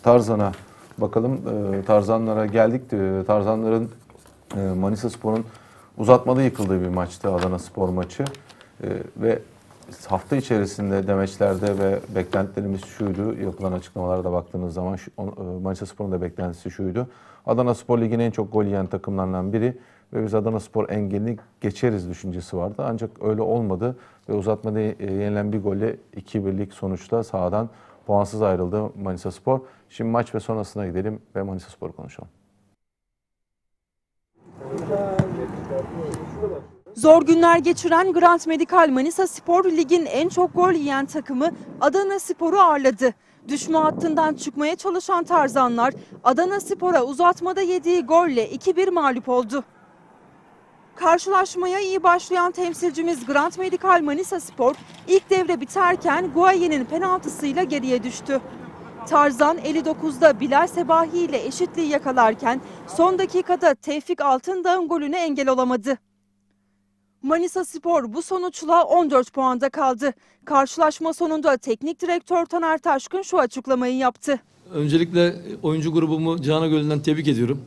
Tarzan'a bakalım. E, Tarzanlara geldik. E, Tarzanların e, Manisa Spor'un uzatmada yıkıldığı bir maçtı Adana Spor maçı. E, ve hafta içerisinde demeçlerde ve beklentilerimiz şuydu. Yapılan açıklamalara da baktığınız zaman şu, e, Manisa Spor'un da beklentisi şuydu. Adana Spor Ligi'nin en çok gol yiyen takımlarından biri ve biz Adana Spor engelini geçeriz düşüncesi vardı. Ancak öyle olmadı ve uzatmada yenilen bir golle 2-1'lik sonuçla sahadan puansız ayrıldı Manisa Spor. Şimdi maç ve sonrasına gidelim ve Manisa Spor'u konuşalım. Zor günler geçiren Grant Medical Manisa Spor Lig'in en çok gol yiyen takımı Adana Spor'u ağırladı. Düşme hattından çıkmaya çalışan Tarzanlar Adana Spor'a uzatmada yediği golle 2-1 mağlup oldu. Karşılaşmaya iyi başlayan temsilcimiz Grant Medical Manisa Spor ilk devre biterken Guaye'nin penaltısıyla geriye düştü. Tarzan 59'da Bilal Sebahi ile eşitliği yakalarken son dakikada Tevfik Altındağ'ın golüne engel olamadı. Manisa Spor bu sonuçla 14 puanda kaldı. Karşılaşma sonunda teknik direktör Taner Taşkın şu açıklamayı yaptı. Öncelikle oyuncu grubumu Cana Gölü'nden tebrik ediyorum.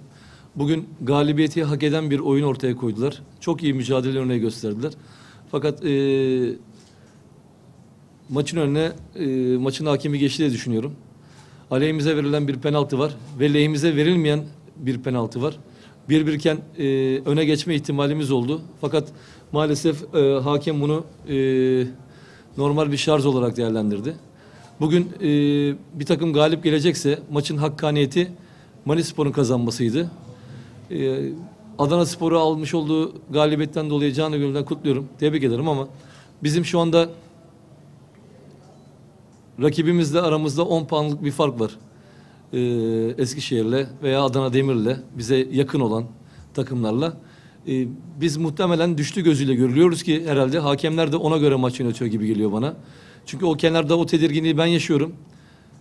Bugün galibiyeti hak eden bir oyun ortaya koydular. Çok iyi mücadele örneği gösterdiler. Fakat eee, maçın önüne eee, maçın hakemi geçti diye düşünüyorum. Aleyhimize verilen bir penaltı var ve lehimize verilmeyen bir penaltı var. Bir birken eee, öne geçme ihtimalimiz oldu. Fakat maalesef eee, hakem bunu eee, normal bir şarj olarak değerlendirdi. Bugün e, bir takım galip gelecekse maçın hakkaniyeti Manispor'un kazanmasıydı. E, Adana Spor'u almış olduğu galibiyetten dolayı canı gönülden kutluyorum. Tebrik ederim ama bizim şu anda rakibimizle aramızda 10 puanlık bir fark var. E, Eskişehir'le veya Adana Demir'le bize yakın olan takımlarla. E, biz muhtemelen düştü gözüyle görülüyoruz ki herhalde hakemler de ona göre maç yönetiyor gibi geliyor bana. Çünkü o kenarda o tedirginliği ben yaşıyorum.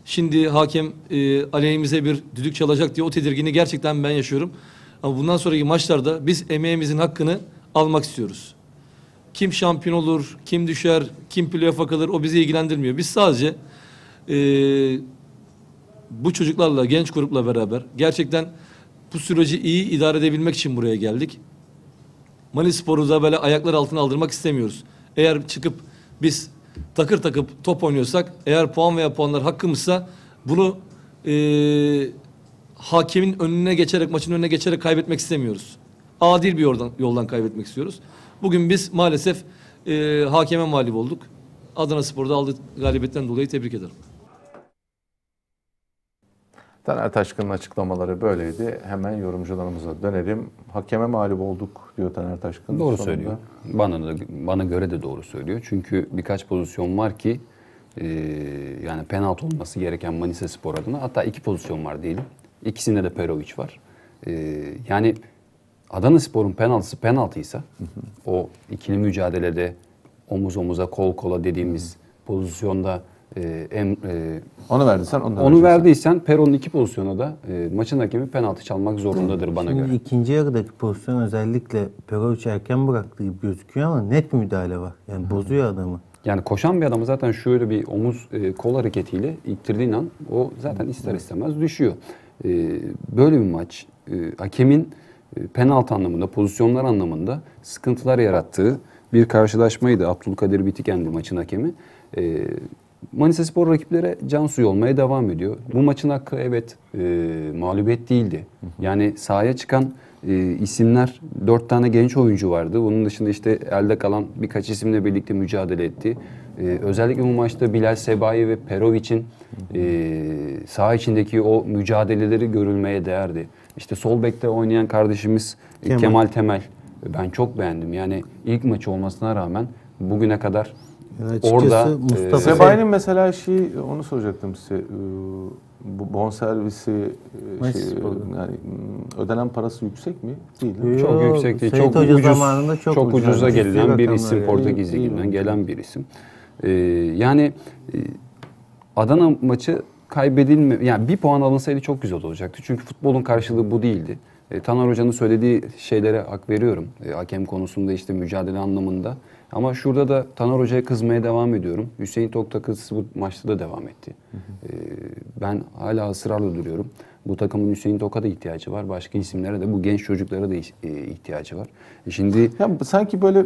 Şimdi hakem e, aleyhimize bir düdük çalacak diye o tedirginliği gerçekten ben yaşıyorum. Ama bundan sonraki maçlarda biz emeğimizin hakkını almak istiyoruz. Kim şampiyon olur, kim düşer, kim playoff'a kalır o bizi ilgilendirmiyor. Biz sadece e, bu çocuklarla, genç grupla beraber gerçekten bu süreci iyi idare edebilmek için buraya geldik. Manispor'u da böyle ayaklar altına aldırmak istemiyoruz. Eğer çıkıp biz takır takıp top oynuyorsak, eğer puan veya puanlar hakkımızsa bunu eee, hakemin önüne geçerek, maçın önüne geçerek kaybetmek istemiyoruz. Adil bir yoldan, yoldan kaybetmek istiyoruz. Bugün biz maalesef eee hakeme mağlup olduk. Adana Spor'da aldığı galibiyetten dolayı tebrik ederim. Taner Taşkın'ın açıklamaları böyleydi. Hemen yorumcularımıza dönelim. Hakeme mağlup olduk diyor Taner Taşkın. Doğru sonunda. söylüyor. Bana da, bana göre de doğru söylüyor. Çünkü birkaç pozisyon var ki e, yani penaltı olması gereken Manisa Spor adına hatta iki pozisyon var diyelim. İkisinde de Perovic var. E, yani Adana Spor'un penaltısı penaltıysa o ikili mücadelede omuz omuza kol kola dediğimiz pozisyonda e, em, e, Onu verdin sen onu onu verdiysen Pero'nun iki pozisyona da e, maçın hakemi penaltı çalmak zorundadır bana Şimdi göre. ikinci yarıdaki pozisyon özellikle Perovic erken bıraktığı gibi gözüküyor ama net bir müdahale var. Yani bozuyor adamı. Yani koşan bir adamı zaten şöyle bir omuz e, kol hareketiyle ittirdiğin an o zaten ister istemez düşüyor. E, böyle bir maç e, hakemin e, penaltı anlamında, pozisyonlar anlamında sıkıntılar yarattığı bir karşılaşmaydı. Abdülkadir Bitikendi maçın hakemi. E, Manisa Spor rakiplere can suyu olmaya devam ediyor. Bu maçın hakkı evet e, mağlubiyet değildi. Yani sahaya çıkan e, isimler dört tane genç oyuncu vardı. Bunun dışında işte elde kalan birkaç isimle birlikte mücadele etti. E, özellikle bu maçta Bilal Sebayi ve Perovic'in e, saha içindeki o mücadeleleri görülmeye değerdi. İşte sol bekte oynayan kardeşimiz e, Kemal. Kemal Temel ben çok beğendim. Yani ilk maçı olmasına rağmen bugüne kadar Yani orada Mustafa e, Sebayi'nin mesela şey onu soracaktım size. Ee, Bu bonservisi e, şey, yani mm, ödenen parası yüksek mi? Değil. Çok yüksek değil. Seyit Çok Hoca ucuz, zamanında çok çok, ucuz. ucuza gelen bir isim yani. Portekiz İyi, iyi liginden mi? gelen bir isim. Ee, yani e, Adana maçı kaybedilme yani bir puan alınsaydı çok güzel olacaktı. Çünkü futbolun karşılığı bu değildi. E, Taner Hoca'nın söylediği şeylere hak veriyorum. E, hakem konusunda işte mücadele anlamında. Ama şurada da Taner Hoca'ya kızmaya devam ediyorum. Hüseyin Tokta kızısı bu maçta da devam etti. E, ben hala ısrarla duruyorum. Bu takımın Hüseyin Tok'a da ihtiyacı var. Başka isimlere de bu genç çocuklara da e, ihtiyacı var. E, şimdi Ya sanki böyle e,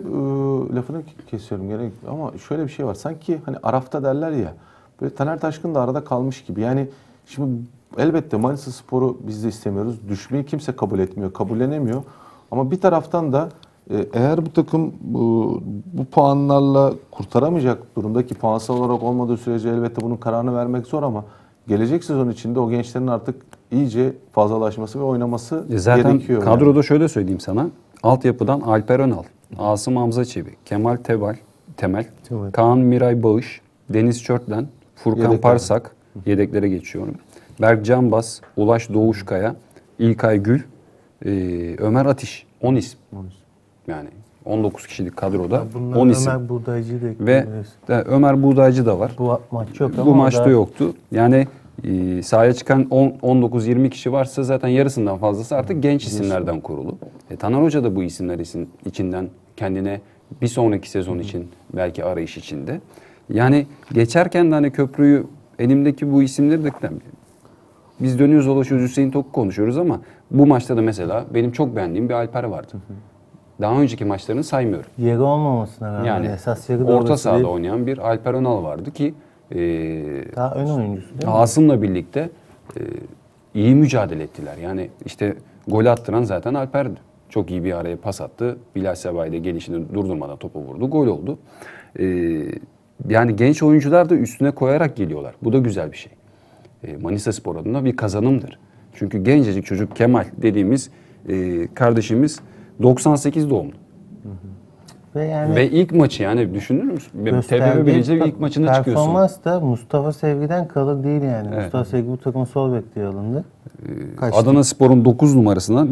lafını kesiyorum gene ama şöyle bir şey var. Sanki hani Araf'ta derler ya. Böyle Taner Taşkın da arada kalmış gibi. Yani şimdi elbette Manisa Spor'u biz de istemiyoruz. Düşmeyi kimse kabul etmiyor, kabullenemiyor. Ama bir taraftan da e, eğer bu takım bu, bu puanlarla kurtaramayacak durumdaki puansal olarak olmadığı sürece elbette bunun kararını vermek zor ama gelecek sezon içinde o gençlerin artık iyice fazlalaşması ve oynaması E Zaten gerekiyor. yani. kadroda şöyle söyleyeyim sana. Altyapıdan Alper Önal, Asım Hamza Çebi, Kemal Tebal, Temel, Temel. Kaan Miray Bağış, Deniz Çörtlen, Furkan Yedeklere. Parsak, yedeklere geçiyorum. Berk Canbas, Ulaş Doğuşkaya, İlkay Gül, e, Ömer Atiş. 10 isim. Yani 19 kişilik kadroda Bunlar 10 isim. Ömer Buğdaycı'yı da Ve de Ömer Buğdaycı da var. Bu maç yok ama Bu maçta da- yoktu. Yani e, sahaya çıkan 10 19-20 kişi varsa zaten yarısından fazlası artık genç isimlerden kurulu. E, Taner Hoca da bu isimler isim, içinden kendine bir sonraki sezon için belki arayış içinde. Yani geçerken de hani köprüyü elimdeki bu isimleri de biz dönüyoruz dolaşıyoruz Hüseyin Tok konuşuyoruz ama bu maçta da mesela benim çok beğendiğim bir Alper vardı. Daha önceki maçlarını saymıyorum. Yeri olmamasına rağmen Yani esas yeri orta sahada değil. oynayan bir Alper Önal vardı ki e, Daha ön oyuncusu değil mi? Asım'la birlikte e, iyi mücadele ettiler. Yani işte gol attıran zaten Alper'di. Çok iyi bir araya pas attı. Bilal Sebay da gelişini durdurmadan topu vurdu. Gol oldu. E, yani genç oyuncular da üstüne koyarak geliyorlar. Bu da güzel bir şey. E, Manisa Spor adına bir kazanımdır. Çünkü gencecik çocuk Kemal dediğimiz e, kardeşimiz 98 doğumlu. Ve yani Ve ilk maçı yani düşünür müsün? Gösterdiği birinci ilk maçında çıkıyorsun. Performans da Mustafa Sevgi'den kalır değil yani. Evet. Mustafa Sevgi bu takımın sol bek diye alındı. Kaçtı. Adana Spor'un 9 numarasına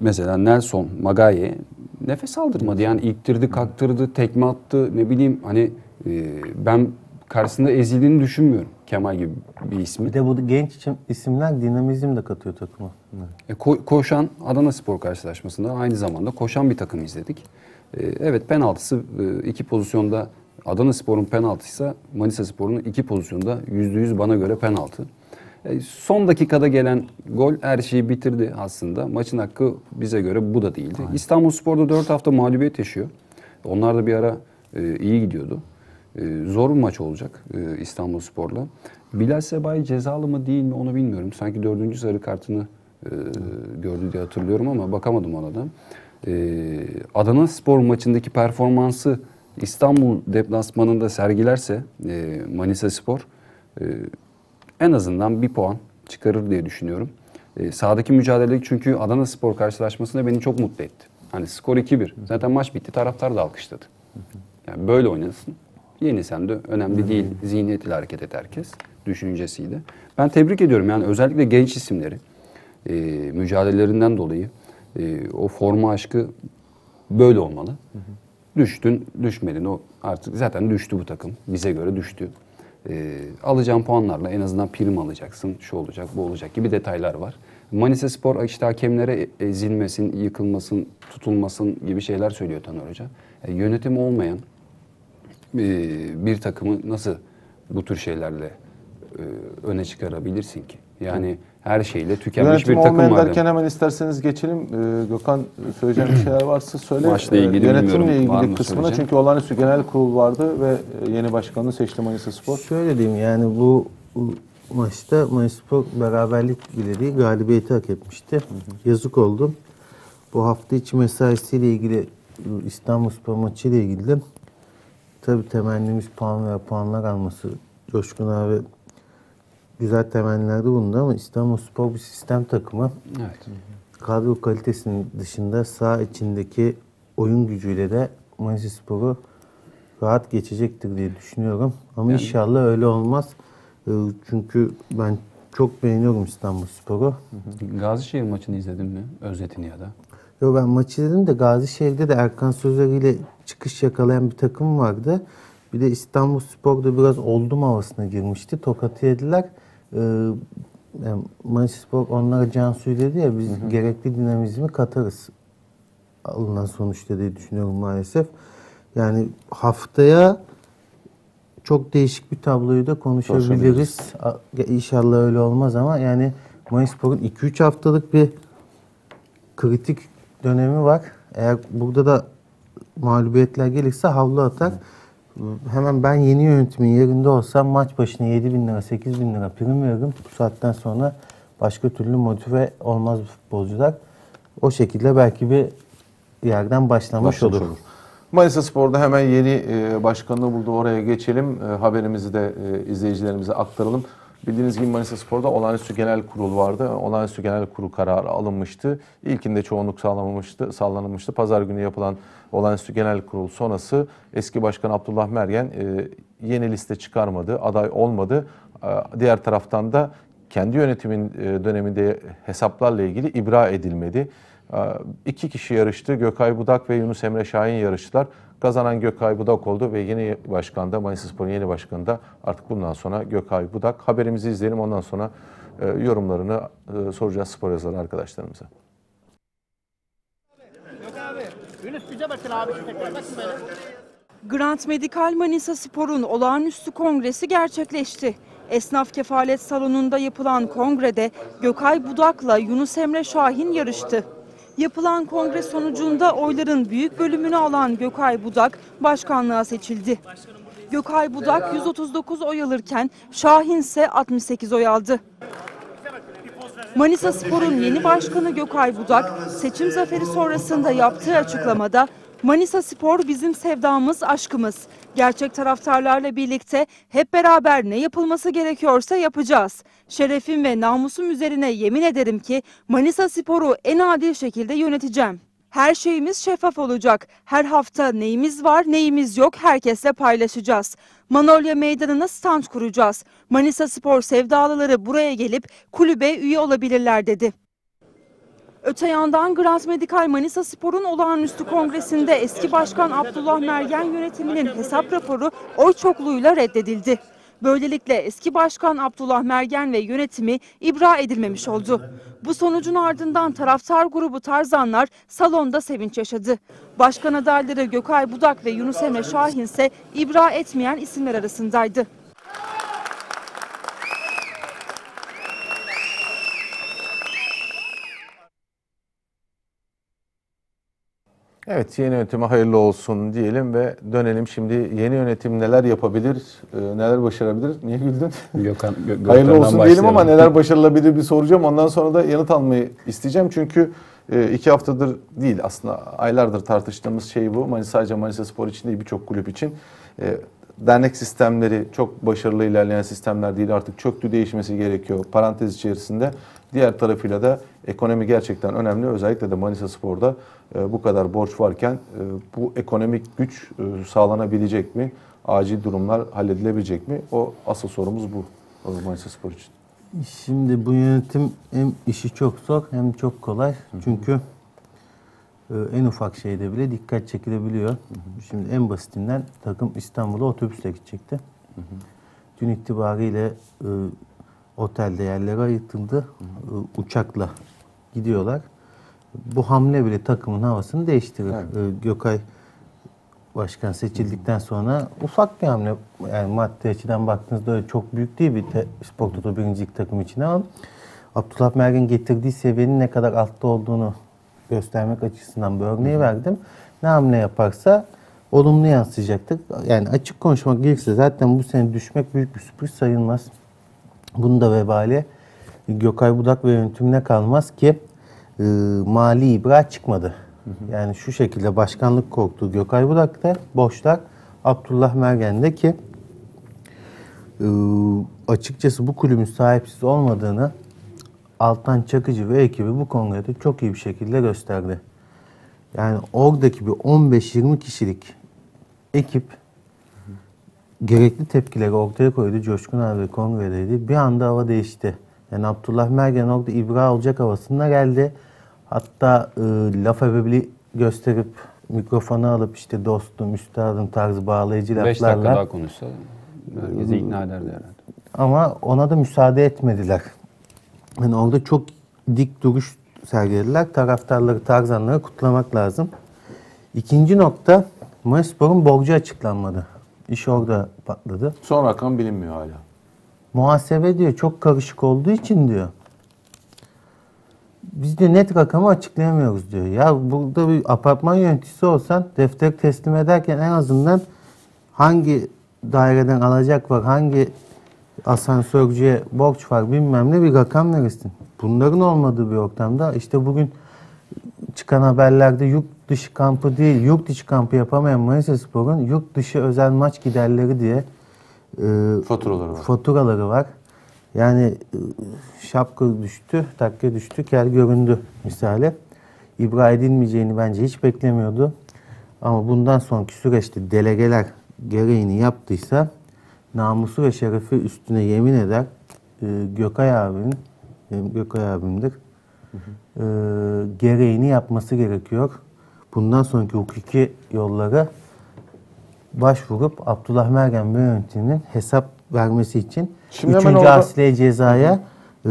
mesela Nelson, Magaye nefes aldırmadı. Yani iktirdi, kaktırdı, tekme attı. Ne bileyim hani e, ben karşısında ezildiğini düşünmüyorum Kemal gibi bir ismi. Bir de bu genç isimler dinamizm de katıyor takıma. E, ko- koşan Adana Spor karşılaşmasında aynı zamanda koşan bir takım izledik. E, evet penaltısı e, iki pozisyonda Adana Spor'un penaltıysa Manisa Spor'un iki pozisyonda yüzde yüz bana göre penaltı. E, son dakikada gelen gol her şeyi bitirdi aslında. Maçın hakkı bize göre bu da değildi. İstanbul Spor'da 4 hafta mağlubiyet yaşıyor. Onlar da bir ara e, iyi gidiyordu. E, zor bir maç olacak e, İstanbul Spor'la. Bilal Sebay cezalı mı değil mi onu bilmiyorum. Sanki dördüncü sarı kartını e, gördü diye hatırlıyorum ama bakamadım ona da. E, Adana Spor maçındaki performansı İstanbul deplasmanında sergilerse e, Manisa Spor e, en azından bir puan çıkarır diye düşünüyorum. E, sahadaki mücadele çünkü Adana Spor karşılaşmasında beni çok mutlu etti. Hani skor 2-1. Zaten maç bitti. Taraftar da alkışladı. Yani böyle oynasın. Yenilsen de önemli değil. Zihniyetiyle hareket et herkes. Düşüncesiyle. Ben tebrik ediyorum. Yani özellikle genç isimleri e, mücadelelerinden dolayı e, o forma aşkı böyle olmalı. Düştün, düşmedin. O artık zaten düştü bu takım. Bize göre düştü. E, alacağın puanlarla en azından prim alacaksın. Şu olacak, bu olacak gibi detaylar var. Manisa Spor işte hakemlere ezilmesin, yıkılmasın, tutulmasın gibi şeyler söylüyor Taner Hoca. E, yönetimi olmayan e, bir takımı nasıl bu tür şeylerle e, öne çıkarabilirsin ki? Yani her şeyle tükenmiş Yönetim bir takım var. derken hemen isterseniz geçelim. Ee, Gökhan söyleyeceğim bir şeyler varsa söyle. Maçla Ee, ilgili Yönetimle bilmiyorum. Var ilgili mı kısmına çünkü olağanüstü genel kurul vardı ve e, yeni başkanını seçti Manisa Spor. Şöyle diyeyim yani bu, maçta Manispor beraberlik bile değil galibiyeti hak etmişti. Yazık oldu. Bu hafta içi mesaisiyle ilgili İstanbulspor maçı ile ilgili de tabii temennimiz puan ve puanlar alması. Coşkun abi güzel temennilerde bulundu ama İstanbulspor bir sistem takımı. Evet. kadro kalitesinin dışında sağ içindeki oyun gücüyle de Manisa Spor'u rahat geçecektir diye düşünüyorum. Ama inşallah öyle olmaz. Ee, Çünkü ben çok beğeniyorum İstanbul Spor'u. Gazişehir maçını izledin mi? Özetini ya da. Yo ben maçı izledim de Gazişehir'de de Erkan Sözer ile çıkış yakalayan bir takım vardı. Bir de İstanbul Spor'da biraz oldum havasına girmişti. Tokatı yediler. Ee, yani Manisa onlara can suyu dedi ya biz gerekli dinamizmi katarız. Alınan sonuçta diye düşünüyorum maalesef. Yani haftaya çok değişik bir tabloyu da konuşabiliriz. İnşallah öyle olmaz ama yani Mayısspor'un 2-3 haftalık bir kritik dönemi var. Eğer burada da mağlubiyetler gelirse havlu atar. Hemen ben yeni yönetimin yerinde olsam maç başına 7 bin lira, 8 bin lira prim veririm. Bu saatten sonra başka türlü motive olmaz futbolcular. O şekilde belki bir yerden başlamış, Başlamış olur. olur. Manisa Spor'da hemen yeni e, başkanını buldu. Oraya geçelim. E, haberimizi de e, izleyicilerimize aktaralım. Bildiğiniz gibi Manisa Spor'da olağanüstü genel kurul vardı. Olağanüstü genel kurul kararı alınmıştı. İlkinde çoğunluk sağlanmıştı, sağlanmıştı. Pazar günü yapılan olağanüstü genel kurul sonrası eski başkan Abdullah Mergen e, yeni liste çıkarmadı, aday olmadı. E, diğer taraftan da kendi yönetimin e, döneminde hesaplarla ilgili ibra edilmedi. E, iki kişi yarıştı. Gökay Budak ve Yunus Emre Şahin yarıştılar. Kazanan Gökay Budak oldu ve yeni başkan da Manisa Spor'un yeni başkanı da artık bundan sonra Gökay Budak. Haberimizi izleyelim ondan sonra e, yorumlarını e, soracağız spor yazarı arkadaşlarımıza. Grand Medikal Manisa Spor'un olağanüstü kongresi gerçekleşti. Esnaf Kefalet Salonu'nda yapılan kongrede Gökay Budak'la Yunus Emre Şahin yarıştı. Yapılan kongre sonucunda oyların büyük bölümünü alan Gökay Budak başkanlığa seçildi. Gökay Budak 139 oy alırken Şahin ise 68 oy aldı. Manisa Spor'un yeni başkanı Gökay Budak seçim zaferi sonrasında yaptığı açıklamada Manisa Spor bizim sevdamız, aşkımız. Gerçek taraftarlarla birlikte hep beraber ne yapılması gerekiyorsa yapacağız. Şerefim ve namusum üzerine yemin ederim ki Manisa Spor'u en adil şekilde yöneteceğim. Her şeyimiz şeffaf olacak. Her hafta neyimiz var, neyimiz yok herkesle paylaşacağız. Manolya Meydanı'na stand kuracağız. Manisa Spor sevdalıları buraya gelip kulübe üye olabilirler dedi. Öte yandan Grand Medikal Manisa Spor'un olağanüstü kongresinde eski başkan Abdullah Mergen yönetiminin hesap raporu oy çokluğuyla reddedildi. Böylelikle eski başkan Abdullah Mergen ve yönetimi ibra edilmemiş oldu. Bu sonucun ardından taraftar grubu Tarzanlar salonda sevinç yaşadı. Başkan adayları Gökay Budak ve Yunus Emre Şahin ise ibra etmeyen isimler arasındaydı. Evet yeni yönetime hayırlı olsun diyelim ve dönelim şimdi yeni yönetim neler yapabilir, e, neler başarabilir? Niye güldün? Gökhan, Gö- Hayırlı olsun diyelim ama başlayalım. neler başarılabilir bir soracağım. Ondan sonra da yanıt almayı isteyeceğim. Çünkü e, iki haftadır değil aslında aylardır tartıştığımız şey bu. Manisa sadece Manisa Spor için değil birçok kulüp için. E, dernek sistemleri çok başarılı ilerleyen sistemler değil artık çöktü değişmesi gerekiyor parantez içerisinde. Diğer tarafıyla da ekonomi gerçekten önemli. Özellikle de Manisa Spor'da bu kadar borç varken e, bu ekonomik güç e, sağlanabilecek mi? Acil durumlar halledilebilecek mi? O asıl sorumuz bu e, Manisa Spor için. Şimdi bu yönetim hem işi çok zor hem çok kolay. Çünkü e, en ufak şeyde bile dikkat çekilebiliyor. Şimdi en basitinden takım İstanbul'a otobüsle gidecekti. Dün itibariyle e, otelde yerlere ayırtıldı. E, uçakla gidiyorlar. Bu hamle bile takımın havasını değiştirir. E, Gökay başkan seçildikten sonra ufak bir hamle. Yani maddi açıdan baktığınızda öyle çok büyük değil bir te, spor toto birincilik takım için ama Abdullah Mergen getirdiği seviyenin ne kadar altta olduğunu göstermek açısından bir örneği verdim. Ne hamle yaparsa olumlu yansıyacaktır. Yani açık konuşmak gerekirse zaten bu sene düşmek büyük bir sürpriz sayılmaz. Bunun da vebali Gökay Budak ve yönetimine kalmaz ki e, mali ibra çıkmadı. Yani şu şekilde başkanlık korktuğu Gökay Budak'ta boşlar Abdullah Mergen'de ki e, açıkçası bu kulübün sahipsiz olmadığını Altan Çakıcı ve ekibi bu kongrede çok iyi bir şekilde gösterdi. Yani oradaki bir 15-20 kişilik ekip gerekli tepkileri ortaya koydu. Coşkun abi kongredeydi. Bir anda hava değişti. Yani Abdullah Mergen orada ibra olacak havasında geldi. Hatta e, laf ebebli gösterip mikrofonu alıp işte dostum, üstadım tarzı bağlayıcı 5 dakika laflarla daha konuşsa herkesi ikna ederdi herhalde. ama ona da müsaade etmediler. Yani orada çok dik duruş sergilediler. Taraftarları, tarzanları kutlamak lazım. İkinci nokta, Mayıspor'un borcu açıklanmadı. İş orada patladı. Son rakam bilinmiyor hala. Muhasebe diyor çok karışık olduğu için diyor. Biz de net rakamı açıklayamıyoruz diyor. Ya burada bir apartman yöneticisi olsan defter teslim ederken en azından hangi daireden alacak var, hangi asansörcüye borç var bilmem ne bir rakam verirsin. Bunların olmadığı bir ortamda işte bugün çıkan haberlerde yurt dışı kampı değil, yurt dışı kampı yapamayan Manisa Spor'un yurt dışı özel maç giderleri diye e, Faturaları var. faturaları var. Yani e, şapka düştü, takke düştü, kel göründü misali. İbra edilmeyeceğini bence hiç beklemiyordu. Ama bundan sonraki süreçte delegeler gereğini yaptıysa namusu ve şerefi üstüne yemin eder. E, Gökay abinin, benim Gökay abimdir. E, gereğini yapması gerekiyor. Bundan sonraki hukuki yollara başvurup Abdullah Mergen yönetiminin hesap vermesi için Şimdi hemen 3. orada- asliye cezaya e,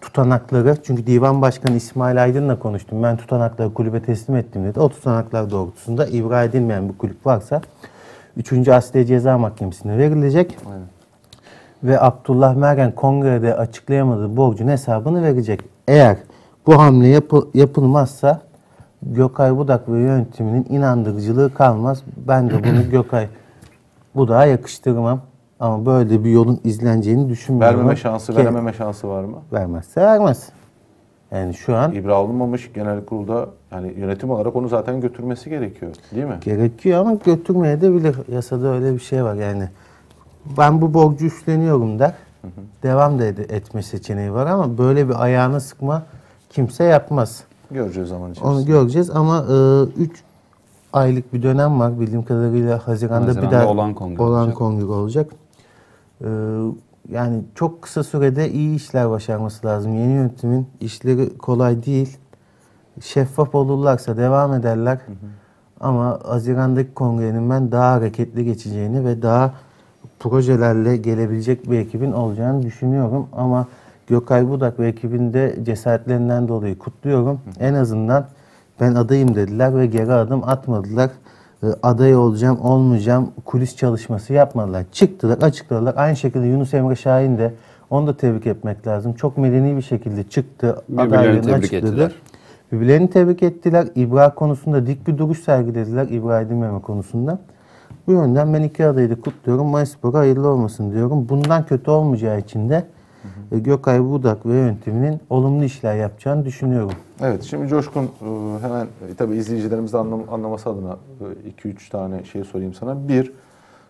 tutanakları çünkü divan başkanı İsmail Aydın'la konuştum. Ben tutanakları kulübe teslim ettim dedi. O tutanaklar doğrultusunda ibra edilmeyen bir kulüp varsa 3. asliye ceza mahkemesine verilecek. Ve Abdullah Mergen kongrede açıklayamadığı borcun hesabını verecek. Eğer bu hamle yapı- yapılmazsa Gökay Budak ve yönetiminin inandırıcılığı kalmaz. Ben de bunu Gökay Budak'a yakıştırmam. Ama böyle bir yolun izleneceğini düşünmüyorum. Vermeme şansı, Ki- verememe şansı var mı? Vermezse vermez. Yani şu an İbra alınmamış genel kurulda yani yönetim olarak onu zaten götürmesi gerekiyor değil mi? gerekiyor ama götürmeye de bilir. Yasada öyle bir şey var yani. Ben bu borcu üstleniyorum der. Devam da ed- etme seçeneği var ama böyle bir ayağını sıkma kimse yapmaz. Göreceğiz zaman içerisinde. Onu göreceğiz ama 3 aylık bir dönem var. Bildiğim kadarıyla Haziran'da, bir Haziran'da daha olan kongre olan olacak. kongre olacak. E, yani çok kısa sürede iyi işler başarması lazım. Yeni yönetimin işleri kolay değil. Şeffaf olurlarsa devam ederler. Ama Haziran'daki kongrenin ben daha hareketli geçeceğini ve daha projelerle gelebilecek bir ekibin olacağını düşünüyorum. Ama Gökay Budak ve ekibinde cesaretlerinden dolayı kutluyorum. En azından ben adayım dediler ve geri adım atmadılar. E, Aday olacağım, olmayacağım kulis çalışması yapmadılar. Çıktılar, açıkladılar. Aynı şekilde Yunus Emre Şahin de onu da tebrik etmek lazım. Çok medeni bir şekilde çıktı, Birbirlerini tebrik açıkladı. ettiler. Birbirlerini tebrik ettiler. İbra konusunda dik bir duruş sergilediler. İbra edilmeme konusunda. Bu yönden ben iki adayı da kutluyorum. Mayısspor'a hayırlı olmasın diyorum. Bundan kötü olmayacağı için de e, Gökay Budak ve yönetiminin olumlu işler yapacağını düşünüyorum. Evet şimdi Coşkun e, hemen e, tabii izleyicilerimiz de anlam- anlaması adına 2-3 tane şey sorayım sana. Bir,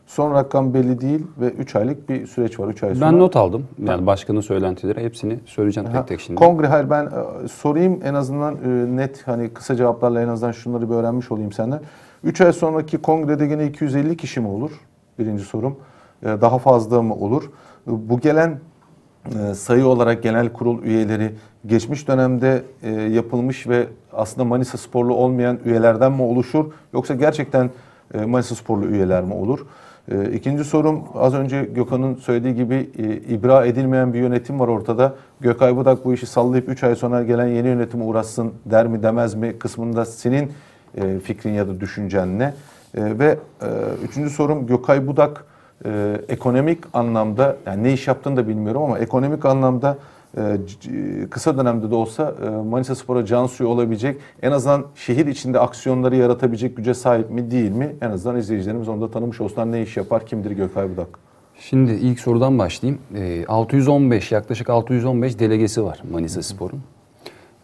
son rakam belli değil ve 3 aylık bir süreç var. 3 ay sonra. Ben not aldım. Yani başkanın söylentileri hepsini söyleyeceğim Ha, tek tek şimdi. Kongre hayır ben e, sorayım en azından e, net hani kısa cevaplarla en azından şunları bir öğrenmiş olayım senden. 3 ay sonraki kongrede yine 250 kişi mi olur? Birinci sorum. E, Daha fazla mı olur? E, Bu gelen e, sayı olarak genel kurul üyeleri geçmiş dönemde e, yapılmış ve aslında Manisa sporlu olmayan üyelerden mi oluşur? Yoksa gerçekten e, Manisa sporlu üyeler mi olur? E, İkinci sorum az önce Gökhan'ın söylediği gibi e, ibra edilmeyen bir yönetim var ortada. Gökay Budak bu işi sallayıp 3 ay sonra gelen yeni yönetime uğraşsın der mi demez mi kısmında senin fikrin ya da düşüncen ne? E, Ve üçüncü sorum Gökay Budak e, ekonomik anlamda yani ne iş yaptığını da bilmiyorum ama ekonomik anlamda e, kısa dönemde de olsa e, Manisa Spor'a can suyu olabilecek en azından şehir içinde aksiyonları yaratabilecek güce sahip mi değil mi? En azından izleyicilerimiz onu da tanımış olsunlar. Ne iş yapar? Kimdir Gökay Budak? Şimdi ilk sorudan başlayayım. Ee, 615 yaklaşık 615 delegesi var Manisa Spor'un.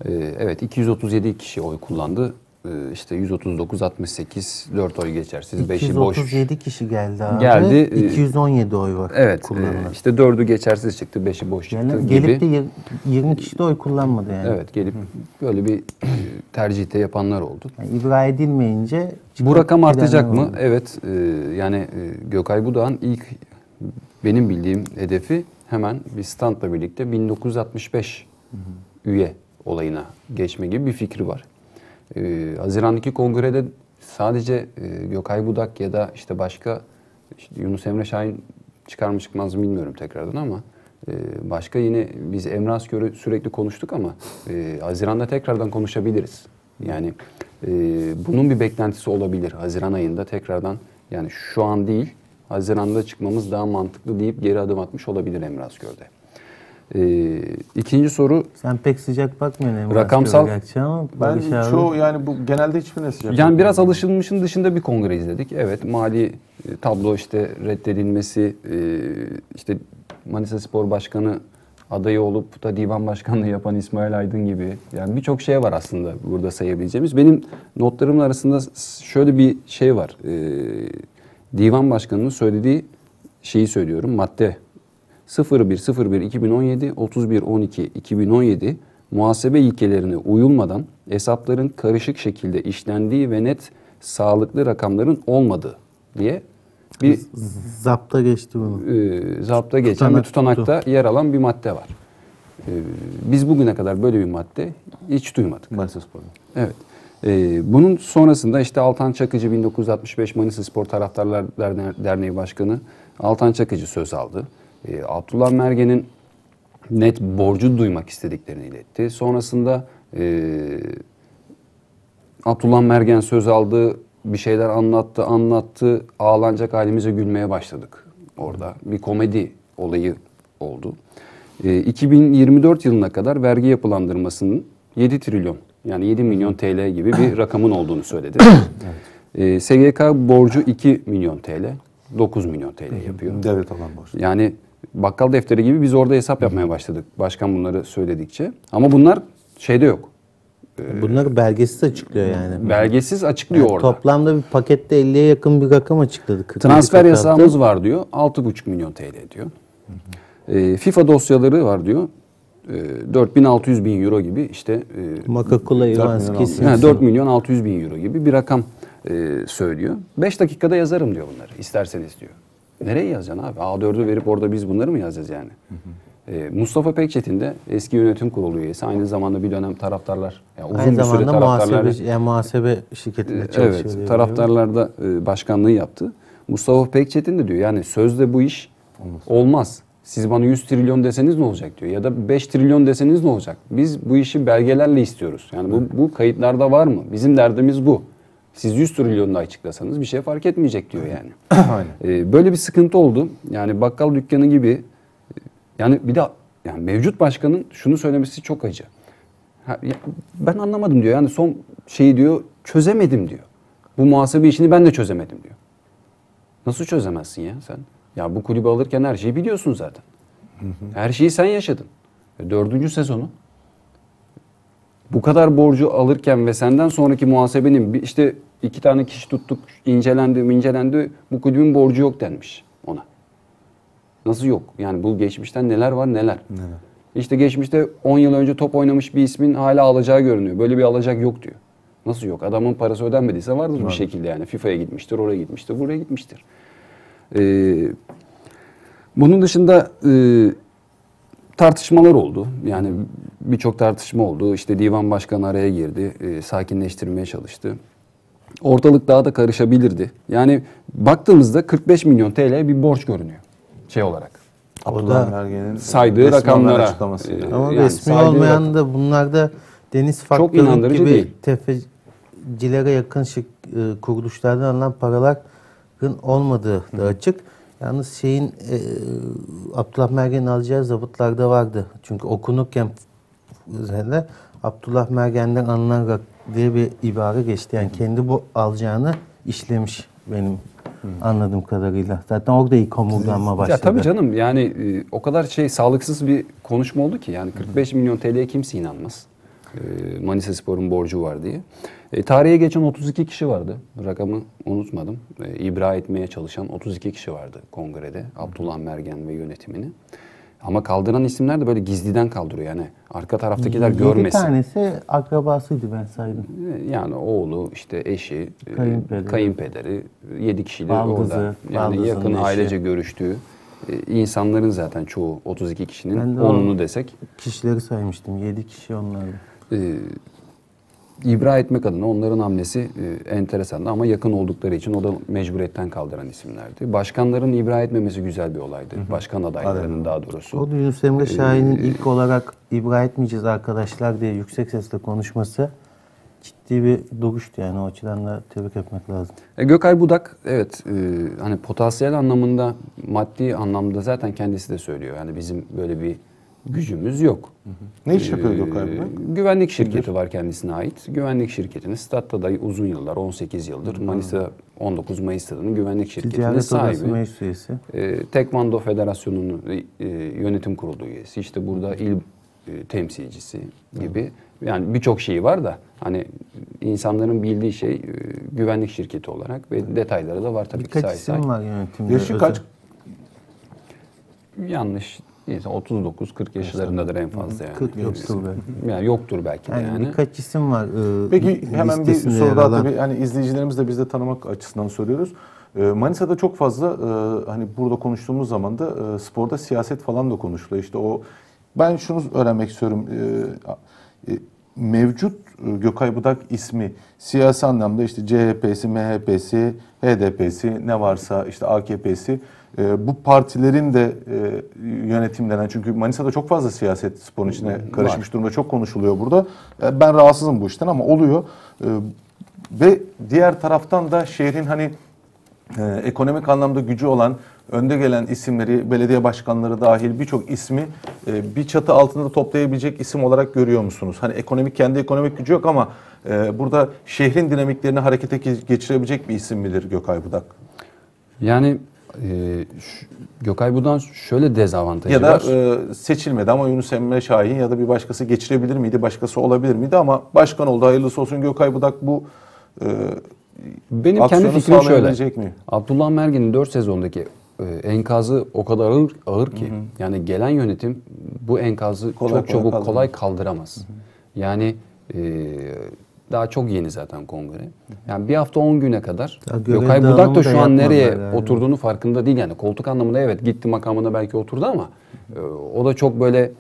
Ee, evet 237 kişi oy kullandı. Ee, işte 139 68 4 oy geçersiz 5'i boş. 237 kişi geldi abi. Geldi, e, 217 oy var Evet kullanılan. e, işte 4'ü geçersiz çıktı 5'i boş çıktı yani gibi. gelip de yir- 20 kişi de oy kullanmadı yani. Evet gelip böyle bir e, tercihte yapanlar oldu. Yani ibra edilmeyince Bu rakam artacak mı? oldu. Evet. e, yani e, Gökay Budak'ın ilk benim bildiğim hedefi hemen bir standla birlikte 1965 üye olayına geçme gibi bir fikri var. E, Haziran'daki kongrede sadece e, Gökay Budak ya da işte başka işte Yunus Emre Şahin çıkar mı çıkmaz mı bilmiyorum tekrardan ama e, başka yine biz Emre Asgör'ü sürekli konuştuk ama e, Haziran'da tekrardan konuşabiliriz. Yani e, bunun bir beklentisi olabilir. Haziran ayında tekrardan yani şu an değil Haziran'da çıkmamız daha mantıklı deyip geri adım atmış olabilir Emre Asgör'de. E, ikinci soru Sen pek sıcak bakmıyorsun Emre Rakamsal- ama Ben abi- çoğu yani bu genelde hiçbirine sıcak. Yani biraz alışılmışın dışında bir kongre izledik. Evet mali e, tablo işte reddedilmesi, e, işte Manisa Spor Başkanı adayı olup da divan başkanlığı yapan İsmail Aydın gibi. Yani birçok şey var aslında burada sayabileceğimiz. Benim notlarımın arasında şöyle bir şey var. E, divan başkanının söylediği şeyi söylüyorum. Madde 01.01.2017, 31.12.2017 muhasebe ilkelerine uyulmadan hesapların karışık şekilde işlendiği ve net sağlıklı rakamların olmadığı diye bir Zapta geçti bunu. e, zapta geçen Tutanak bir tutanakta yer alan bir madde var. E, biz bugüne kadar böyle bir madde hiç duymadık. Manisa Spor'da. Evet. Ee, bunun sonrasında işte Altan Çakıcı 1965 Manisa Spor Taraftarlar Derne- Derneği Başkanı Altan Çakıcı söz aldı. Ee, Abdullah Mergen'in net borcu duymak istediklerini iletti. Sonrasında e, Abdullah Mergen söz aldı, bir şeyler anlattı, anlattı. Ağlanacak halimize gülmeye başladık orada. Bir komedi olayı oldu. Ee, 2024 yılına kadar vergi yapılandırmasının 7 trilyon yani 7 milyon TL gibi bir rakamın olduğunu söyledi. Ee, SGK borcu 2 milyon TL, 9 milyon TL yapıyor. Devlet alan borç. Yani bakkal defteri gibi biz orada hesap yapmaya başladık. Başkan bunları söyledikçe. Ama bunlar şeyde yok. Bunları belgesiz açıklıyor yani. Belgesiz açıklıyor Yani orada. Toplamda bir pakette 50'ye yakın bir rakam açıkladı. 47, Transfer 46. yasağımız var diyor. 6,5 milyon TL diyor. Ee, FIFA dosyaları var diyor. Ee, 4600 bin euro gibi işte e, Makakula Ivanski yani 4 milyon 600 bin euro gibi bir rakam e, söylüyor. 5 dakikada yazarım diyor bunları isterseniz diyor. Nereye yazacaksın abi? A4'ü verip orada biz bunları mı yazacağız yani? E, Mustafa Pekçetin de eski yönetim kurulu üyesi. Aynı zamanda bir dönem taraftarlar, yani uzun Aynı bir süre zamanda taraftarlar muhasebe, yani muhasebe şirketinde çalışıyor. Evet, taraftarlarda e, başkanlığı yaptı. Mustafa Pekçetin de diyor yani sözde bu iş olmaz. Siz bana 100 trilyon deseniz ne olacak diyor. Ya da 5 trilyon deseniz ne olacak? Biz bu işi belgelerle istiyoruz. Yani bu, bu kayıtlarda var mı? Bizim derdimiz bu. Siz 100 trilyonunu açıklasanız bir şey fark etmeyecek diyor yani. Aynen. E, böyle bir sıkıntı oldu. Yani bakkal dükkanı gibi e, yani bir de yani mevcut başkanın şunu söylemesi çok acı. Ha, ya ben anlamadım diyor. Yani son şeyi diyor çözemedim diyor. Bu muhasebe işini ben de çözemedim diyor. Nasıl çözemezsin ya sen? Ya bu kulübü alırken her şeyi biliyorsun zaten. Her şeyi sen yaşadın. E, Dördüncü sezonu. Bu kadar borcu alırken ve senden sonraki muhasebenin işte iki tane kişi tuttuk, incelendi, incelendi. Bu kulübün borcu yok denmiş ona. Nasıl yok? Yani bu geçmişten neler var neler. İşte geçmişte 10 yıl önce top oynamış bir ismin hala alacağı görünüyor. Böyle bir alacak yok diyor. Nasıl yok? Adamın parası ödenmediyse vardır bir şekilde yani. FIFA'ya gitmiştir, oraya gitmiştir, buraya gitmiştir. Ee, bunun dışında e, tartışmalar oldu. Yani birçok tartışma oldu. İşte divan başkanı araya girdi, e, sakinleştirmeye çalıştı. Ortalık daha da karışabilirdi. Yani baktığımızda 45 milyon TL bir borç görünüyor şey olarak. Abdullah Mergen'in saydığı rakamlara, e, Ama Yani resmi olmayan rakam- da bunlarda deniz faktörü gibi değil. tefecilere yakın şık, e, kuruluşlardan alınan paraların olmadığı da açık. Yalnız şeyin e, Abdullah Mergen'in alacağı zabıtlarda vardı. Çünkü okunurken üzerinde Abdullah Mergen'den alınan diye bir ibare geçti. Yani kendi bu alacağını işlemiş benim anladığım kadarıyla. Zaten orada ilk homurdanma başladı. Ya tabii canım yani e, o kadar şey sağlıksız bir konuşma oldu ki yani 45 milyon TL'ye kimse inanmaz. E, Manisa Spor'un borcu var diye. E, tarihe geçen 32 kişi vardı. Rakamı unutmadım. E, ibra etmeye çalışan 32 kişi vardı kongrede. Abdullah Mergen ve yönetimini. Ama kaldıran isimler de böyle gizliden kaldırıyor yani. Arka taraftakiler Yedi görmesin. tanesi akrabasıydı ben saydım. Yani oğlu, işte eşi, e, Kayınpederi. kayınpederi, yedi kişiyle Baldızı, orada. Yani yakın eşi. ailece görüştüğü e, insanların zaten çoğu 32 Ben kişinin de o- onunu desek Kişileri saymıştım. 7 kişi onlardı. E, ibra etmek adına onların hamlesi e, enteresandı ama yakın oldukları için o da mecburiyetten kaldıran isimlerdi. Başkanların ibra etmemesi güzel bir olaydı. Başkan adaylarının daha doğrusu. O da Yunus Emre Şahin'in ilk olarak ibra etmeyeceğiz arkadaşlar diye yüksek sesle konuşması ciddi bir duruştu yani o açıdan da tebrik etmek lazım. E, Gökay Budak evet e, hani potansiyel anlamında maddi anlamda zaten kendisi de söylüyor. Yani bizim böyle bir gücümüz yok. Ne iş yapıyor Ee, Gökay Budak? Güvenlik şirketi var kendisine ait. Güvenlik şirketinin Statta da uzun yıllar 18 yıldır Manisa 19 Mayıs stadının güvenlik şirketinin Ticaret sahibi. Meclis Üyesi. E, Tekvando Federasyonu'nun e, yönetim kurulu üyesi. İşte burada il e, temsilcisi gibi. Yani birçok şeyi var da hani insanların bildiği şey e, güvenlik şirketi olarak ve detayları da var tabii ki Birkaç say say. isim var yönetimde. Yaşı kaç? Yanlış değilse 39-40 yaşlarındadır en fazla yani. 40 yoktur belki. Yani yoktur belki de Yani, yani. birkaç isim var. e, Peki hemen bir soru daha tabii hani izleyicilerimiz de biz de tanımak açısından soruyoruz. Ee, Manisa'da çok fazla e, hani burada konuştuğumuz zaman da e, sporda siyaset falan da konuşuluyor. İşte o ben şunu öğrenmek istiyorum. E, mevcut e, Gökay Budak ismi siyasi anlamda işte CHP'si, MHP'si, HDP'si ne varsa işte AKP'si e, bu partilerin de e, yönetimlenen çünkü Manisa'da çok fazla siyaset sporun içine karışmış durumda çok konuşuluyor burada. E, ben rahatsızım bu işten ama oluyor. E, ve diğer taraftan da şehrin hani e, ekonomik anlamda gücü olan önde gelen isimleri, belediye başkanları dahil birçok ismi e, bir çatı altında toplayabilecek isim olarak görüyor musunuz? Hani ekonomik kendi ekonomik gücü yok ama e, burada şehrin dinamiklerini harekete ge- geçirebilecek bir isim midir Gökay Budak? Yani e, şu- Gökay Budan şöyle dezavantajı Ya da var. e, seçilmedi ama Yunus Emre Şahin ya da bir başkası geçirebilir miydi, başkası olabilir miydi ama başkan oldu hayırlısı olsun Gökay Budak bu e, Benim kendi fikrim şöyle. mi? Abdullah Mergin'in 4 sezondaki e, enkazı o kadar ağır, ağır ki yani gelen yönetim bu enkazı Kolay çok kolay çabuk kaldıramaz. kolay kaldıramaz. Yani e, daha çok yeni zaten kongre. Yani bir hafta 10 güne kadar görev Gökay Budak da da şu an nereye yani. oturduğunu farkında değil. Yani koltuk anlamında evet gitti makamına belki oturdu ama e, o da çok böyle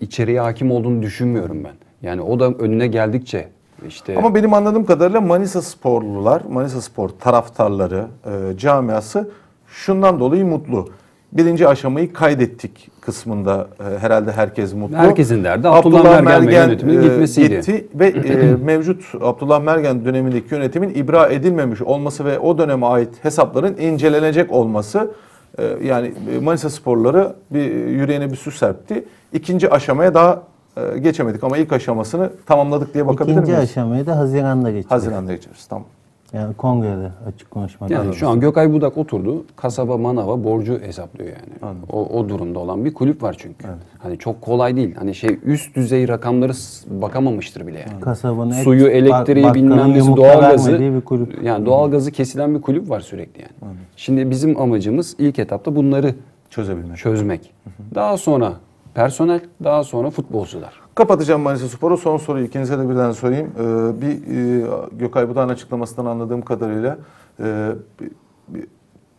içeriye hakim olduğunu düşünmüyorum ben. Yani o da önüne geldikçe işte Ama benim anladığım kadarıyla Manisa sporlular, Manisa spor taraftarları, e, camiası şundan dolayı mutlu. Birinci aşamayı kaydettik kısmında e, herhalde herkes mutlu. Herkesin derdi Abdullah Mergen ve yönetiminin gitmesiydi. Gitti ve e, mevcut Abdullah Mergen dönemindeki yönetimin ibra edilmemiş olması ve o döneme ait hesapların incelenecek olması e, yani e, Manisa sporları bir yüreğine bir su serpti. İkinci aşamaya daha e, geçemedik ama ilk aşamasını tamamladık diye bakabilir İkinci miyiz? aşamayı da Haziran'da geçecek. Haziran'da geçeriz. Tamam. Yani kongrede açık konuşmak Yani şu an Gökay Budak oturdu. Kasaba manava borcu hesaplıyor yani. O, o durumda olan bir kulüp var çünkü. Hani çok kolay değil. Hani şey üst düzey rakamları bakamamıştır bile yani. Kasabanın et- Suyu, bak- elektriği, bakkalın bilmem nesi, doğalgazı. bir kulüp. Yani doğalgazı kesilen bir kulüp var sürekli yani. Şimdi bizim amacımız ilk etapta bunları Çözebilmek. çözmek. Daha sonra personel, daha sonra futbolcular. Kapatacağım Manisa Spor'u. Son soruyu ikinize de birden sorayım. Ee, bir e, Gökay Budak'ın açıklamasından anladığım kadarıyla e, bir- bir-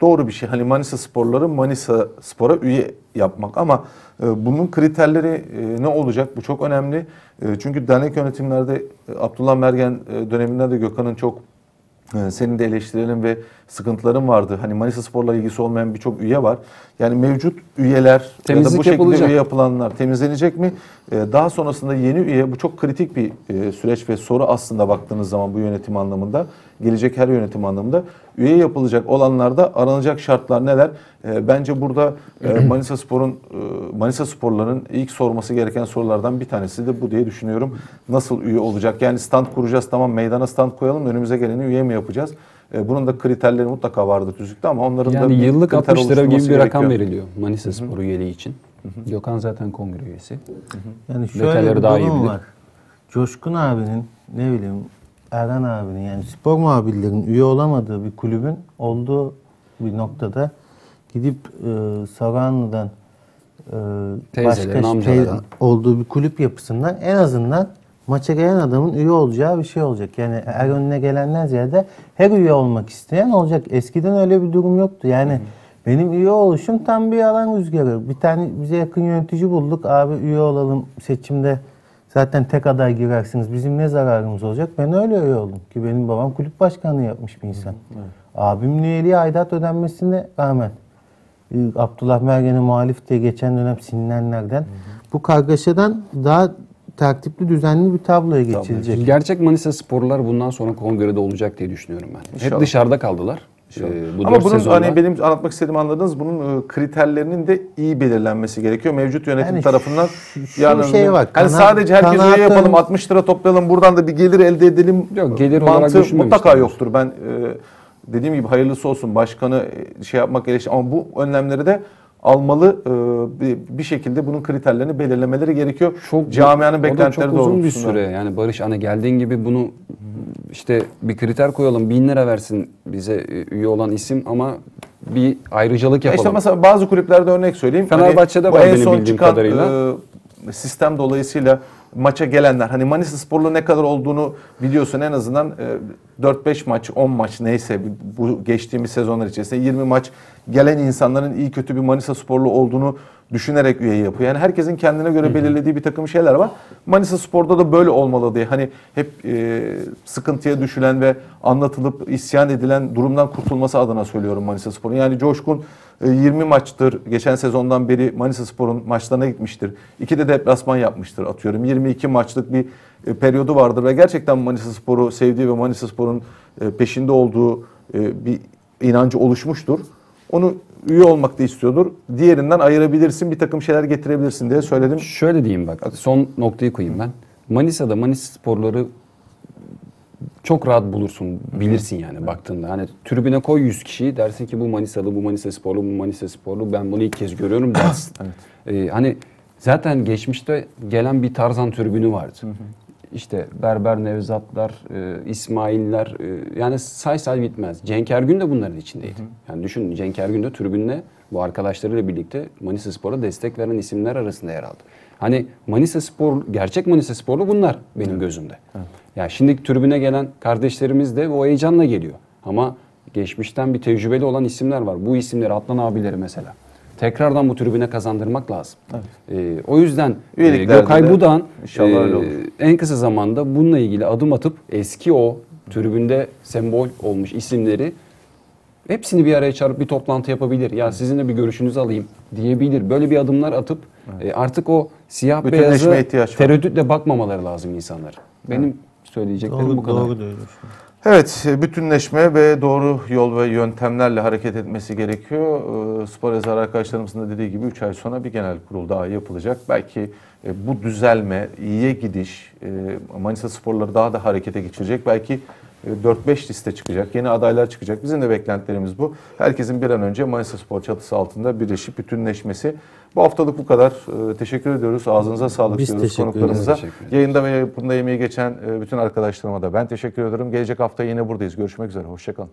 doğru bir şey. Hani Manisa Sporları Manisa Spor'a üye yapmak ama e, bunun kriterleri e, ne olacak? Bu çok önemli. E, çünkü dernek yönetimlerde e, Abdullah Mergen e, döneminde de Gökhan'ın çok senin de eleştirilerin ve sıkıntıların vardı. Hani Manisa Spor'la ilgisi olmayan birçok üye var. Yani mevcut üyeler ya da Temizlik bu şekilde yapılacak. üye yapılanlar temizlenecek mi? Ee, Daha sonrasında yeni üye bu çok kritik bir e, süreç ve soru aslında baktığınız zaman bu yönetim anlamında gelecek her yönetim anlamında üye yapılacak olanlarda aranacak şartlar neler? Ee, Bence burada e, Manisa Spor'un e, Manisa Sporların ilk sorması gereken sorulardan bir tanesi de bu diye düşünüyorum. Nasıl üye olacak? Yani stand kuracağız tamam meydana stand koyalım önümüze geleni üye mi yapacağız? E, Bunun da kriterleri mutlaka vardı tüzükte ama onların da Yani yıllık kriter 60 lira gibi bir rakam veriliyor Manisa Spor üyeliği için. Gökhan zaten kongre üyesi. Yani şöyle Detayları bir daha iyi bilir. var. Coşkun abinin ne bileyim Erhan abinin yani spor muhabirlerinin üye olamadığı bir kulübün olduğu bir noktada gidip e, Saranlı'dan e, başka tey- olduğu bir kulüp yapısından en azından maça gelen adamın üye olacağı bir şey olacak. Yani her önüne gelenler ziyade her üye olmak isteyen olacak. Eskiden öyle bir durum yoktu. Yani benim üye oluşum tam bir yalan rüzgarı. Bir tane bize yakın yönetici bulduk. Abi üye olalım seçimde zaten tek aday girersiniz. Bizim ne zararımız olacak? Ben öyle üye oldum. Ki benim babam kulüp başkanlığı yapmış bir insan. Abimin üyeliği aidat ödenmesine rağmen e, Abdullah Mergen'e muhalif diye geçen dönem silinenlerden bu kargaşadan daha tertipli düzenli bir tabloya geçilecek. Gerçek Manisa sporlar bundan sonra kongrede olacak diye düşünüyorum ben. İnşallah. Hep dışarıda kaldılar. Ee, bu Ama bunun sezonda. hani benim anlatmak istediğimi anladınız. Bunun e, kriterlerinin de iyi belirlenmesi gerekiyor. Mevcut yönetim Yani tarafından. şu- şu şey var, Hani kanaat- sadece herkes kanaat üye yapalım, ön- 60 lira toplayalım, buradan da bir gelir elde edelim. Yok, gelir mantığı mutlaka yoktur. Ben e, dediğim gibi hayırlısı olsun. Başkanı e, şey yapmak eleştir ama bu önlemleri de almalı e, bir, şekilde bunun kriterlerini belirlemeleri gerekiyor. çok Camianın beklentileri çok uzun bir doğrultusunda. süre. Yani Barış hani geldiğin gibi bunu işte bir kriter koyalım bin lira versin bize e, üye olan isim ama bir ayrıcalık Ya yapalım. işte mesela bazı kulüplerde örnek söyleyeyim. Fenerbahçe'de Hani var en benim son bildiğim çıkan, kadarıyla. e, sistem dolayısıyla maça gelenler hani Manisa Spor'la ne kadar olduğunu biliyorsun en azından e, 4-5 maç 10 maç neyse bu geçtiğimiz sezonlar içerisinde 20 maç gelen insanların iyi kötü bir Manisa Sporlu olduğunu düşünerek üye yapıyor. Yani herkesin kendine göre belirlediği bir takım şeyler var. Manisa Spor'da da böyle olmalı diye hani hep e, sıkıntıya düşülen ve anlatılıp isyan edilen durumdan kurtulması adına söylüyorum Manisa Spor'un. Yani Coşkun e, 20 maçtır geçen sezondan beri Manisa Spor'un maçlarına gitmiştir. İki de deplasman yapmıştır atıyorum. 22 maçlık bir e, periyodu vardır ve gerçekten Manisa Spor'u sevdiği ve Manisa Spor'un e, peşinde olduğu e, bir inancı oluşmuştur. Onu üye olmak da istiyordur. Diğerinden ayırabilirsin, bir takım şeyler getirebilirsin diye söyledim. Şöyle diyeyim bak, son noktayı koyayım ben. Manisa'da Manisa sporları çok rahat bulursun, bilirsin yani baktığında. Hani tribüne koy 100 kişiyi dersin ki bu Manisalı, bu Manisa sporlu, bu Manisa sporlu. Ben bunu ilk kez görüyorum dersin. Ee, hani zaten geçmişte gelen bir Tarzan tribünü vardı. İşte Berber Nevzatlar, e, İsmailler e, yani say say bitmez. Cenk Ergün de bunların içindeydi. Yani düşünün Cenk Ergün de tribünle bu arkadaşlarıyla birlikte Manisa Spor'a destek veren isimler arasında yer aldı. Hani Manisa Spor, gerçek Manisa Sporlu bunlar benim gözümde. Ya şimdi tribüne gelen kardeşlerimiz de o heyecanla geliyor. Ama geçmişten bir tecrübeli olan isimler var. Bu isimleri Atlan abileri mesela. Tekrardan bu tribüne kazandırmak lazım. Ee, o yüzden e, Gökay Budan e, en kısa zamanda bununla ilgili adım atıp eski o tribünde sembol olmuş isimleri hepsini bir araya çağırıp bir toplantı yapabilir. Ya sizinle bir görüşünüzü alayım diyebilir. Böyle bir adımlar atıp e, artık o siyah var. tereddütle bakmamaları lazım insanlar. Benim söyleyeceklerim bu Doğru, kadar. doğru diyorsun. Evet, e, bütünleşme ve doğru yol ve yöntemlerle hareket etmesi gerekiyor. E, Spor yazar arkadaşlarımızın da dediği gibi 3 ay sonra bir genel kurul daha yapılacak. Belki e, bu düzelme, iyiye gidiş Manisa sporları daha da harekete geçirecek. Belki e, 4-5 liste çıkacak, yeni adaylar çıkacak. Bizim de beklentilerimiz bu. Herkesin bir an önce Manisa Spor çatısı altında birleşip bütünleşmesi. Bu haftalık bu kadar. E, Teşekkür ediyoruz. Ağzınıza sağlık Biz diyoruz konuklarımıza. Yayında ve yapımda emeği geçen e, bütün arkadaşlarıma da ben teşekkür ediyorum. Gelecek hafta yine buradayız. Görüşmek üzere. Hoşçakalın.